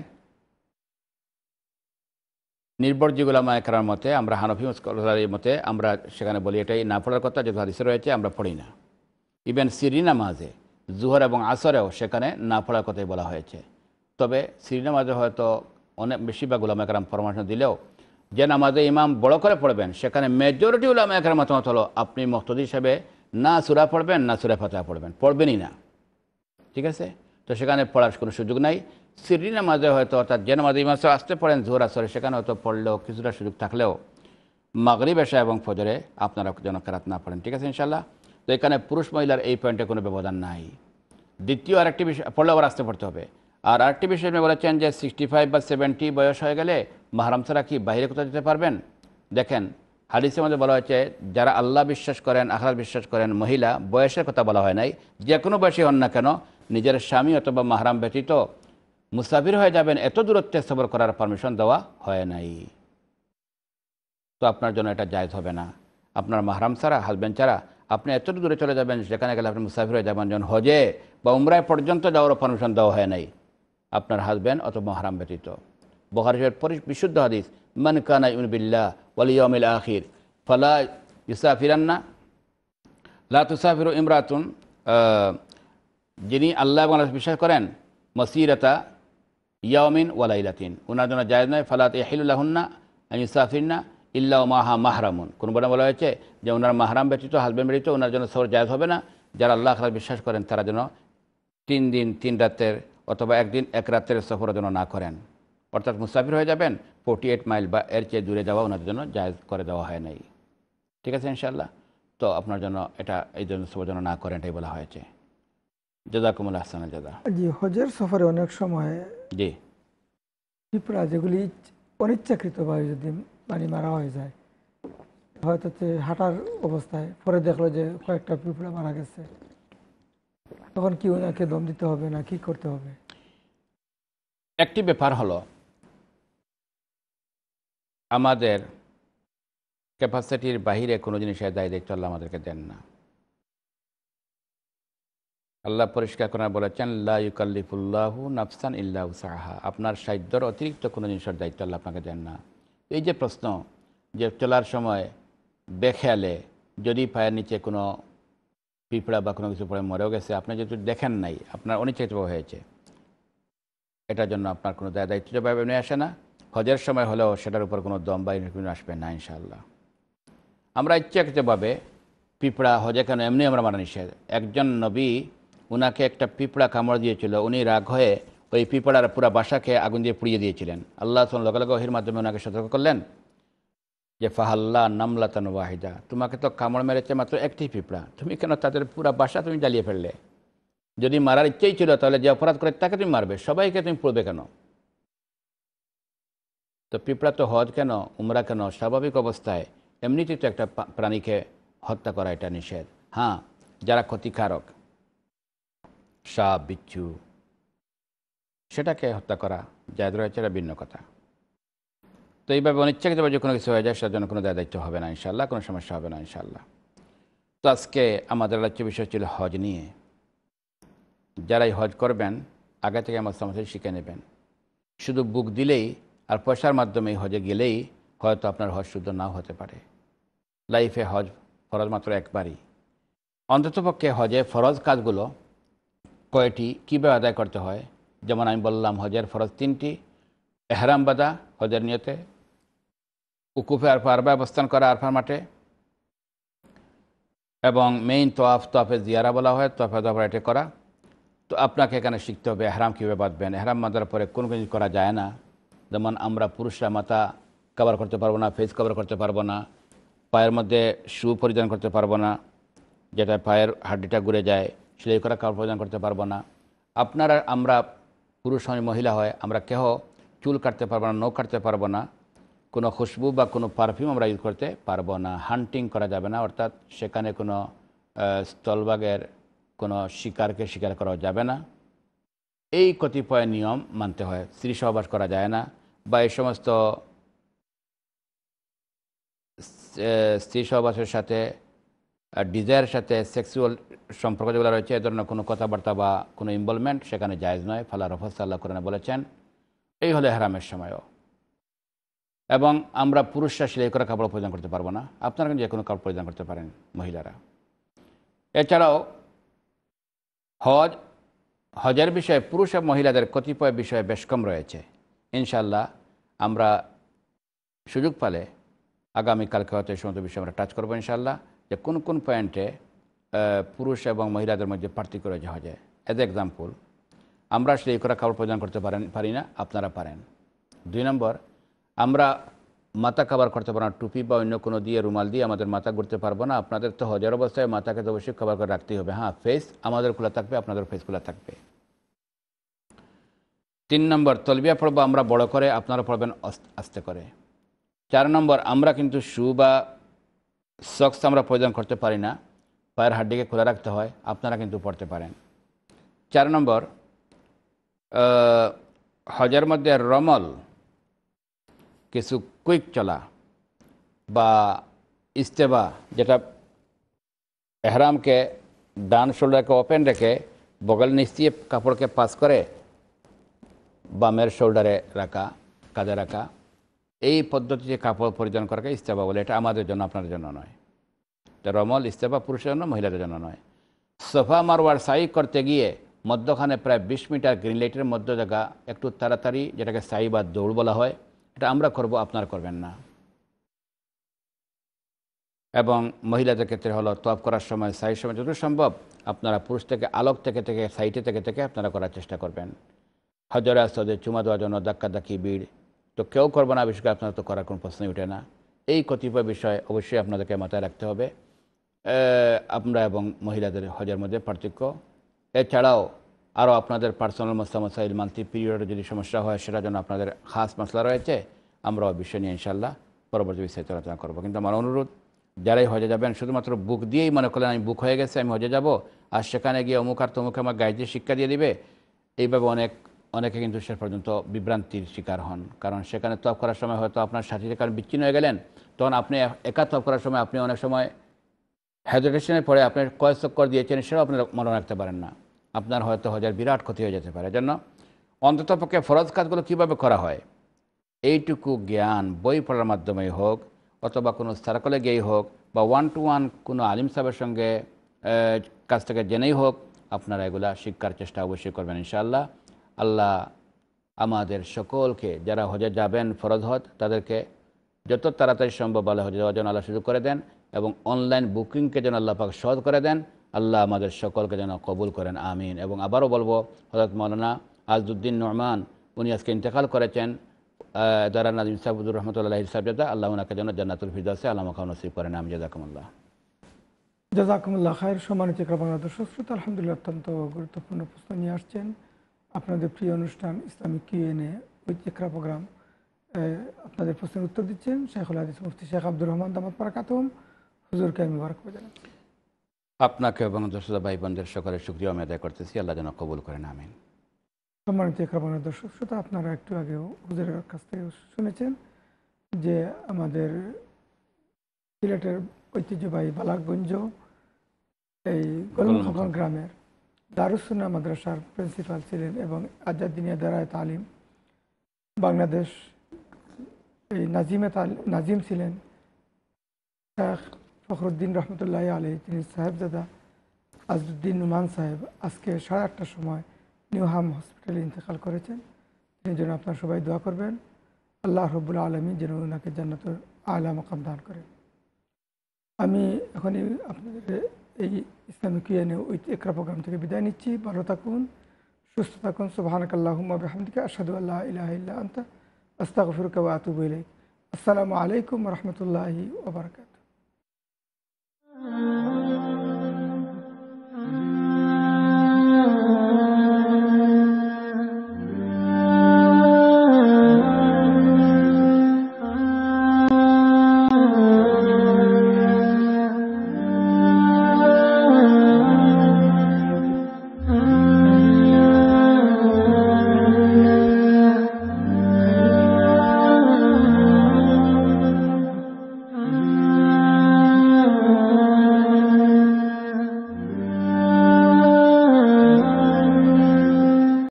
নির্ভরযোগ্য মায়কার মতে আমরা হানফি স্কলারের মতে আমরা সেখানে বলি এটাই না পড়ার কথা, যেহেতু হাদিসে রয়েছে, আমরা পড়ি না। ইভেন সিরি নামাজে, জুহর এবং আসরেও সেখানে না পড়ার কথাই বলা হয়েছে। তবে সিরি নামাজে হয়তো অনেক বেশিরভাগ গোলাম একরাম পরামর্শ দিলেও যে নামাজে ইমাম বড় করে পড়বেন, সেখানে মেজরিটি উলামা একের মতামত হলো, আপনি মক্তদি হিসেবে না সুরা পড়বেন, না সুরা ফাতেহা পড়বেন, পড়বেনই না। ঠিক আছে? তো সেখানে পড়ার কোনো সুযোগ নাই। সিরি নামাজে হয়তো, অর্থাৎ যে নামাজে ইমাম সাহেব আসতে পড়েন জোর আসরে, সেখানে হয়তো পড়লেও কিছুটা সুযোগ থাকলেও মাগরিব এসা এবং ফজরে আপনারা যেন কেরাত না পড়েন। ঠিক আছে ইনশাল্লাহ তো এখানে পুরুষ মহিলার এই পয়েন্টে কোনো ব্যবধান নাই। দ্বিতীয় আরেকটি বিষয়, পড়লে আবার আসতে পড়তে হবে। আর আরেকটি বিষয় বলেছেন যে সিক্সটি ফাইভ বা সেভেন্টি বয়স হয়ে গেলে মাহারাম ছাড়া কি বাইরে কোথাও যেতে পারবেন? দেখেন, হাদিসের মধ্যে বলা হয়েছে, যারা আল্লাহ বিশ্বাস করেন, আখরাত বিশ্বাস করেন, মহিলা, বয়সের কথা বলা হয় নাই, যে কোনো বয়সী হন না কেন, নিজের স্বামী অথবা মাহারাম ব্যতীত মুসাফির হয়ে যাবেন, এত দূরত্বে সফর করার পারমিশন দেওয়া হয় নাই। তো আপনার জন্য এটা জায়জ হবে না। আপনার মাহরাম ছাড়া হাজব্যান্ড ছাড়া, আপনি এত দূরে চলে যাবেন, যেখানে গেলে আপনি মুসাফির হয়ে যাবেন, যখন হজে বা উমরায় পর্যন্ত যাওয়ার পারমিশন দেওয়া হয় নাই। আপনার হাজব্যান্ড অথবা মাহরাম ব্যতীত। বহারের বিশুদ্ধ হাদিস, মান কানা ইউন বিল্লাহ ওয়ালিয়মিল আখির ফলা ইউসাফিরান্না, লা ইমরাতুন যিনি আল্লাহ আল্লাহ বিশ্বাস করেন, মসিরতা ইয়ামিন ওয়ালাইলাতিন ওনার জন্য জায়জ নয় ফালাত এহিল্লাহন্না ইসাফিরনা ইল্লা মাহা মাহরামুন কোন বলে বলা হয়েছে যে ওনার মাহরাম ব্যতীত হাজব্যান্ড ব্যতীত ওনার জন্য সবর জায়জ হবে না। যারা আল্লাহ আল্লাহ বিশ্বাস করেন, তারা যেন তিন দিন, তিন রাতের অথবা একদিন এক রাতের সফর যেন না করেন। অর্থাৎ মুসাফির হয়ে যাবেন ফোর্টি এইট মাইল বা এর চেয়ে দূরে যাওয়া ওনাদের জন্য জায়জ করে দেওয়া হয় নাই। ঠিক আছে ইনশাল্লাহ তো আপনার জন্য এটা এই জন্য সফর যেন না করেন এটাই বলা হয়েছে। জাজাকুমুল হাসান জাদা জি হজের সফরে অনেক সময় জি। পিঁপড়া যেগুলি অনিচ্ছাকৃতভাবে যদি পানি মারা হয়ে যায় হয়তো হাঁটার অবস্থায় পরে দেখল যে কয়েকটা পিঁপড়া মারা গেছে। তখন কি ওনাকে দম দিতে হবে না কি করতে হবে? একটি ব্যাপার হলো, আমাদের ক্যাপাসিটির বাহিরে কোনো জিনিসের দায় দায়িত্ব আল্লাহ আমাদেরকে দেন না। আল্লাহ পরিষ্কার করে বলেছেন, লা ইউকাল্লিফুল্লাহু নাফসান ইল্লা উসাহা আপনার সাধ্যর অতিরিক্ত কোনো জিনিসের দায়িত্ব আল্লাহ আপনাকে দেন না। এই যে প্রশ্ন যে চলার সময় বেখেয়ালে যদি পায়ের নিচে কোনো পিঁপড়া বা কোনো কিছু পরে মরেও গেছে। আপনি যেহেতু দেখেন নাই, আপনার অনিচ্ছাকৃতভাবে হয়েছে। এটার জন্য আপনার কোনো দায় দায়িত্ব যেভাবে নিয়ে আসে না। হজের সময় হলেও সেটার উপর কোনো দম বা আসবে না ইনশাল্লাহ আমরা ইচ্ছাকৃতভাবে পিঁপড়া হজে কেন এমনি আমরা মারা নিষেধ? একজন নবী উনাকে একটা পিঁপড়া কামড় দিয়েছিল, উনি রাগ হয়ে ওই পিঁপড়ার পুরা বাসাকে আগুন দিয়ে পুড়িয়ে দিয়েছিলেন। আল্লাহ লগে লগে ওহির মাধ্যমে ওনাকে সতর্ক করলেন। যে ফাহাল্লা নামলাতান ওয়াহিদা। তোমাকে তো কামড় মেরেছে মাত্র একটি পিঁপড়া। তুমি কেন তাদের পুরো বাসা তুমি জ্বালিয়ে ফেললে? যদি মারার ইচ্ছেই ছিল তাহলে যে অপরাধ করে তাকে তুমি মারবে, সবাইকে তুমি পড়বে কেন? তো পিঁপড়া তো হজ কেন, উমরা কেন? স্বাভাবিক অবস্থায় এমনিতেই তো একটা প্রাণীকে হত্যা করা এটা নিষেধ। হ্যাঁ যারা ক্ষতিকারক। সাপ, বিচ্ছু, সেটাকে হত্যা করা। জায়দ রয়েছে এটা ভিন্ন কথা। তো এইভাবে অনিচ্ছাকৃতভাবে যে কোনো কিছু হয়ে যায়, সেটার জন্য কোনো দায় দায়িত্ব হবে না ইনশাল্লাহ কোনো সমস্যা হবে না ইনশাল্লাহ তো আজকে আমাদের আলোচ্য বিষয় ছিল হজ নিয়ে। যারাই হজ করবেন, আগে থেকে আমার সমস্যা শিখে নেবেন। শুধু বুক দিলেই আর পয়সার মাধ্যমে হজে গেলেই হয়তো আপনার হজ শুদ্ধ নাও হতে পারে। লাইফে হজ ফরজ মাত্র একবারই। অন্ততপক্ষে হজে ফরজ কাজগুলো কয়টি, কীভাবে আদায় করতে হয়? যেমন আমি বললাম, হজের ফরজ তিনটি। এহরাম বাদা, হজের নিয়তে উকুফে আরফা অবস্থান করা আরফার মাঠে। এবং মেইন তোয়াফ, তোয়াফে জিয়ারা বলা হয়, তোয়াফে দফা এটা করা। তো আপনাকে এখানে শিখতে হবে এহরাম কীভাবে বাঁধবেন। এহরাম বাঁধার পরে কোনো কিছু করা যায় না। যেমন আমরা পুরুষরা মাথা কভার করতে পারব না ফেস কভার করতে পারব না, পায়ের মধ্যে শু পরিধান করতে পারব না, যেটা পায়ের হাড্ডিটা ঘুরে যায়, সেলাই করা কাপড় পরিধান করতে পারব না। আপনারা, আমরা পুরুষ হয়, মহিলা হয়, আমরা কেহ চুল কাটতে পারব না, নখ কাটতে পারব না। কোনো খুশবু বা কোনো পারফিউম আমরা ইউজ করতে পারব না। হান্টিং করা যাবে না, অর্থাৎ সেখানে কোনো স্থলভাগের কোনো শিকারকে শিকার করা যাবে না। এই কতিপয় নিয়ম মানতে হয়, স্ত্রী সহবাস করা যায় না বা এই সমস্ত স্ত্রী সহবাসের সাথে ডিজায়ারের সাথে সেক্সুয়াল সম্পর্ক যেগুলো রয়েছে, এ ধরনের কোনো কথাবার্তা বা কোনো ইনভলভমেন্ট সেখানে জায়েজ নয়। ফালা রফত সাল্লাহ কোরআনে বলেছেন, এই হলে হেরামের সময়ও। এবং আমরা পুরুষরা সেলাই করা কাপড় পরিধান করতে পারব না। আপনারা কিন্তু যে কোনো কাপড় পরিধান করতে পারেন, মহিলারা। এছাড়াও হজ, হজের বিষয়ে পুরুষ এবং মহিলাদের কতিপয় বিষয়ে বেশ কম রয়েছে। ইনশাল্লাহ আমরা সুযোগ পালে আগামীকালকে হয়তো এই সমস্ত বিষয়ে আমরা টাচ করব ইনশাল্লাহ যে কোন কোন পয়েন্টে পুরুষ এবং মহিলাদের মধ্যে পার্থক্য রয়েছে হজে। এজ এক্সাম্পল আমরা এই করা কাপড় প্রদান করতে পারেন, পারি না, আপনারা পারেন। দুই নম্বর আমরা মাথা কাবার করতে পারব না, টুপি বা অন্য কোনো দিয়ে রুমাল দিয়ে আমাদের মাথা ঘুরতে পারব না। আপনাদের তো হজার অবস্থায় মাথাকে তো অবশ্যই কভার করে রাখতেই হবে। হ্যাঁ ফেস আমাদের খোলা থাকবে, আপনাদের ফেস খোলা থাকবে। তিন নম্বর, তলবিয়া পড়ব আমরা বড় করে, আপনারা পড়বেন আস্তে- করে। চার নম্বর, আমরা কিন্তু শু বা সক্স আমরা পরিধান করতে পারি না। পায়ের হাড্ডিকে খোলা রাখতে হয়, আপনারা কিন্তু পড়তে পারেন। চার নম্বর হজার মধ্যে রমল কিছু কুইক চলা বা ইস্তেবা, যেটা এহরামকে ডান শোল্ডারকে ওপেন রেখে বগল নিচ দিয়ে কাপড়কে পাস করে বামের শোল্ডারে রাখা, কাঁধে রাখা, এই পদ্ধতিতে কাপড় পরিধান করাকে ইস্তেফা বলে। এটা আমাদের জন্য আপনার জন্য নয়। এটা রমল ইস্তেফা পুরুষের জন্য, মহিলাদের জন্য নয়। সোফা মারওয়ার সাই করতে গিয়ে মধ্যখানে প্রায় বিশ মিটার গ্রিন লাইটের মধ্য জায়গা, একটু তাড়াতাড়ি যেটাকে সাই বা দৌড় বলা হয় এটা আমরা করব, আপনারা করবেন না। এবং মহিলাদের ক্ষেত্রে হলো তপ করার সময় সাইড সময় যত সম্ভব, আপনারা পুরুষ থেকে, আলোক থেকে থেকে, সাইটে থেকে থেকে আপনারা করার চেষ্টা করবেন। হজরে আসাদে চুমা দেওয়ার জন্য ধাক্কাধাক্কি ভিড়। তো কেউ করবে না বিষয়কে আপনারা তো করার কোনো প্রশ্নই ওঠে না। এই কতিপয় বিষয় অবশ্যই আপনাদেরকে মাথায় রাখতে হবে। আমরা এবং মহিলাদের হজের মধ্যে পার্থক্য। এছাড়াও আরও আপনাদের পার্সোনাল মশলা মশাইল মান্থলি পিরিয়ডে যদি সমস্যা হয় সেটা জন্য আপনাদের খাস মশলা রয়েছে, আমরা বিষয় নিয়ে ইনশাল্লাহ পরবর্তী বিষয়ে আলোচনা করব। কিন্তু আমার অনুরোধ, যারাই হজে যাবেন, শুধুমাত্র বুক দিয়েই মনে করলেন আমি বুক হয়ে গেছে, আমি হজে যাব, আর সেখানে গিয়ে অমুক আর তমুক আমার গাইডে শিক্ষা দিয়ে দিবে, এইভাবে অনেক, অনেকে কিন্তু শেষ পর্যন্ত বিভ্রান্তির শিকার হন। কারণ সেখানে তপ করার সময় হয়তো আপনার সাথীদের কারণ বিচ্ছিন্ন হয়ে গেলেন, তখন আপনি একা তপ করার সময় আপনি অনেক সময় হেজিটেশনের পরে আপনি কয় চক্কর দিয়েছেন, সেটাও আপনি মনে রাখতে পারেন না। আপনার হয়তো হজার বিরাট ক্ষতি হয়ে যেতে পারে। এজন্য অন্ততপক্ষে ফরজ কাজগুলো কীভাবে করা হয়? এইটুকু জ্ঞান বই পড়ার মাধ্যমেই হোক অথবা কোনো সার্কলে গিয়েই হোক বা ওয়ান টু ওয়ান কোনো আলিম সাহেবের সঙ্গে কাছ থেকে জেনেই হোক, আপনারা এগুলা শিক্ষার চেষ্টা অবশ্যই করবেন ইনশাআল্লাহ। আল্লাহ আমাদের সকলকে, যারা হজে যাবেন ফরজ হজ, তাদেরকে যত তাড়াতাড়ি সম্ভব আল্লাহ হজে যাওয়ার জন্য আল্লাহ সুযোগ করে দেন এবং অনলাইন বুকিংকে যেন আল্লাহ পাক সহজ করে দেন। আল্লাহ আমাদের সকলকে যেন কবুল করেন, আমিন। এবং আবারও বলব হজরত মৌলানা আজদুদ্দিন নরমান উনি আজকে ইন্তেকাল করেছেন দারা নাজিম সাহুদুর রহমতুল্লাহ সাহেবজাদা আল্লাহ ওনাকে যেন জান্নাতুল ফিরদাসে আল্লাহ মাখা নসিব করেন আমি জাজাকুমুল্লাহ জাজাকুমুল্লাহ খায়ের সম্মানিত ইকরা বাংলা দর্শক শ্রোতা, আলহামদুলিল্লাহ অত্যন্ত গুরুত্বপূর্ণ প্রশ্ন নিয়ে আসছেন। আপনাদের প্রিয় অনুষ্ঠান Islamic Q N A with Iqra program আপনাদের প্রশ্নের উত্তর দিচ্ছেন শেখুল হাদিস মুফতি শেখ আব্দুর রহমান দামাত পারাকাতম। হুজুরকে আমি মুবারক জানাচ্ছি। আপনাকে এবং দর্শক ভাই বোনদের সকলের শুক্রিয়া আমি আদায় করতেছি। আল্লাহ যেন কবুল করেন আমিন। সম্মানিত দর্শক শ্রোতা আপনারা একটু আগেও হুজুরের কাছ থেকে শুনেছেন যে আমাদের সিলেটের ঐতিহ্যবাহী বালাকগঞ্জ এই গোলমুখন গ্রামের দারুসুন্না মাদ্রাসার প্রিন্সিপাল ছিলেন এবং আজাদিনিয়া দারায় তালিম বাংলাদেশ এই নাজিমে তাল নাজিম ছিলেন ফখরুদ্দিন রহমতুল্লাহ আলী তিনি সাহেবজাদা আজউদ্দিন নুমান সাহেব আজকে সাড়ে আটটার সময় নিউহাম হসপিটালে ইন্তেকাল করেছেন। তিনি যেন আপনার সবাই দোয়া করবেন। আল্লাহ রব্বুল আলমী যেন ওনাকে জান্নাতুর আলা মকাম দান করেন। আমি এখনই আপনাদের এই Islamic Q N A with Iqra program থেকে বিদায় নিচ্ছি। ভালো থাকুন, সুস্থ থাকুন। সুবাহানক আল্লাহুম্মা বিহামদিকা, আশহাদু আল্লা ইলাহা ইল্লা আনতা, আস্তাগফিরুকা ওয়া আতুবু আসসালামু আলাইকুম রাহমাতুল্লাহি ওয়া বারাকাতুহু।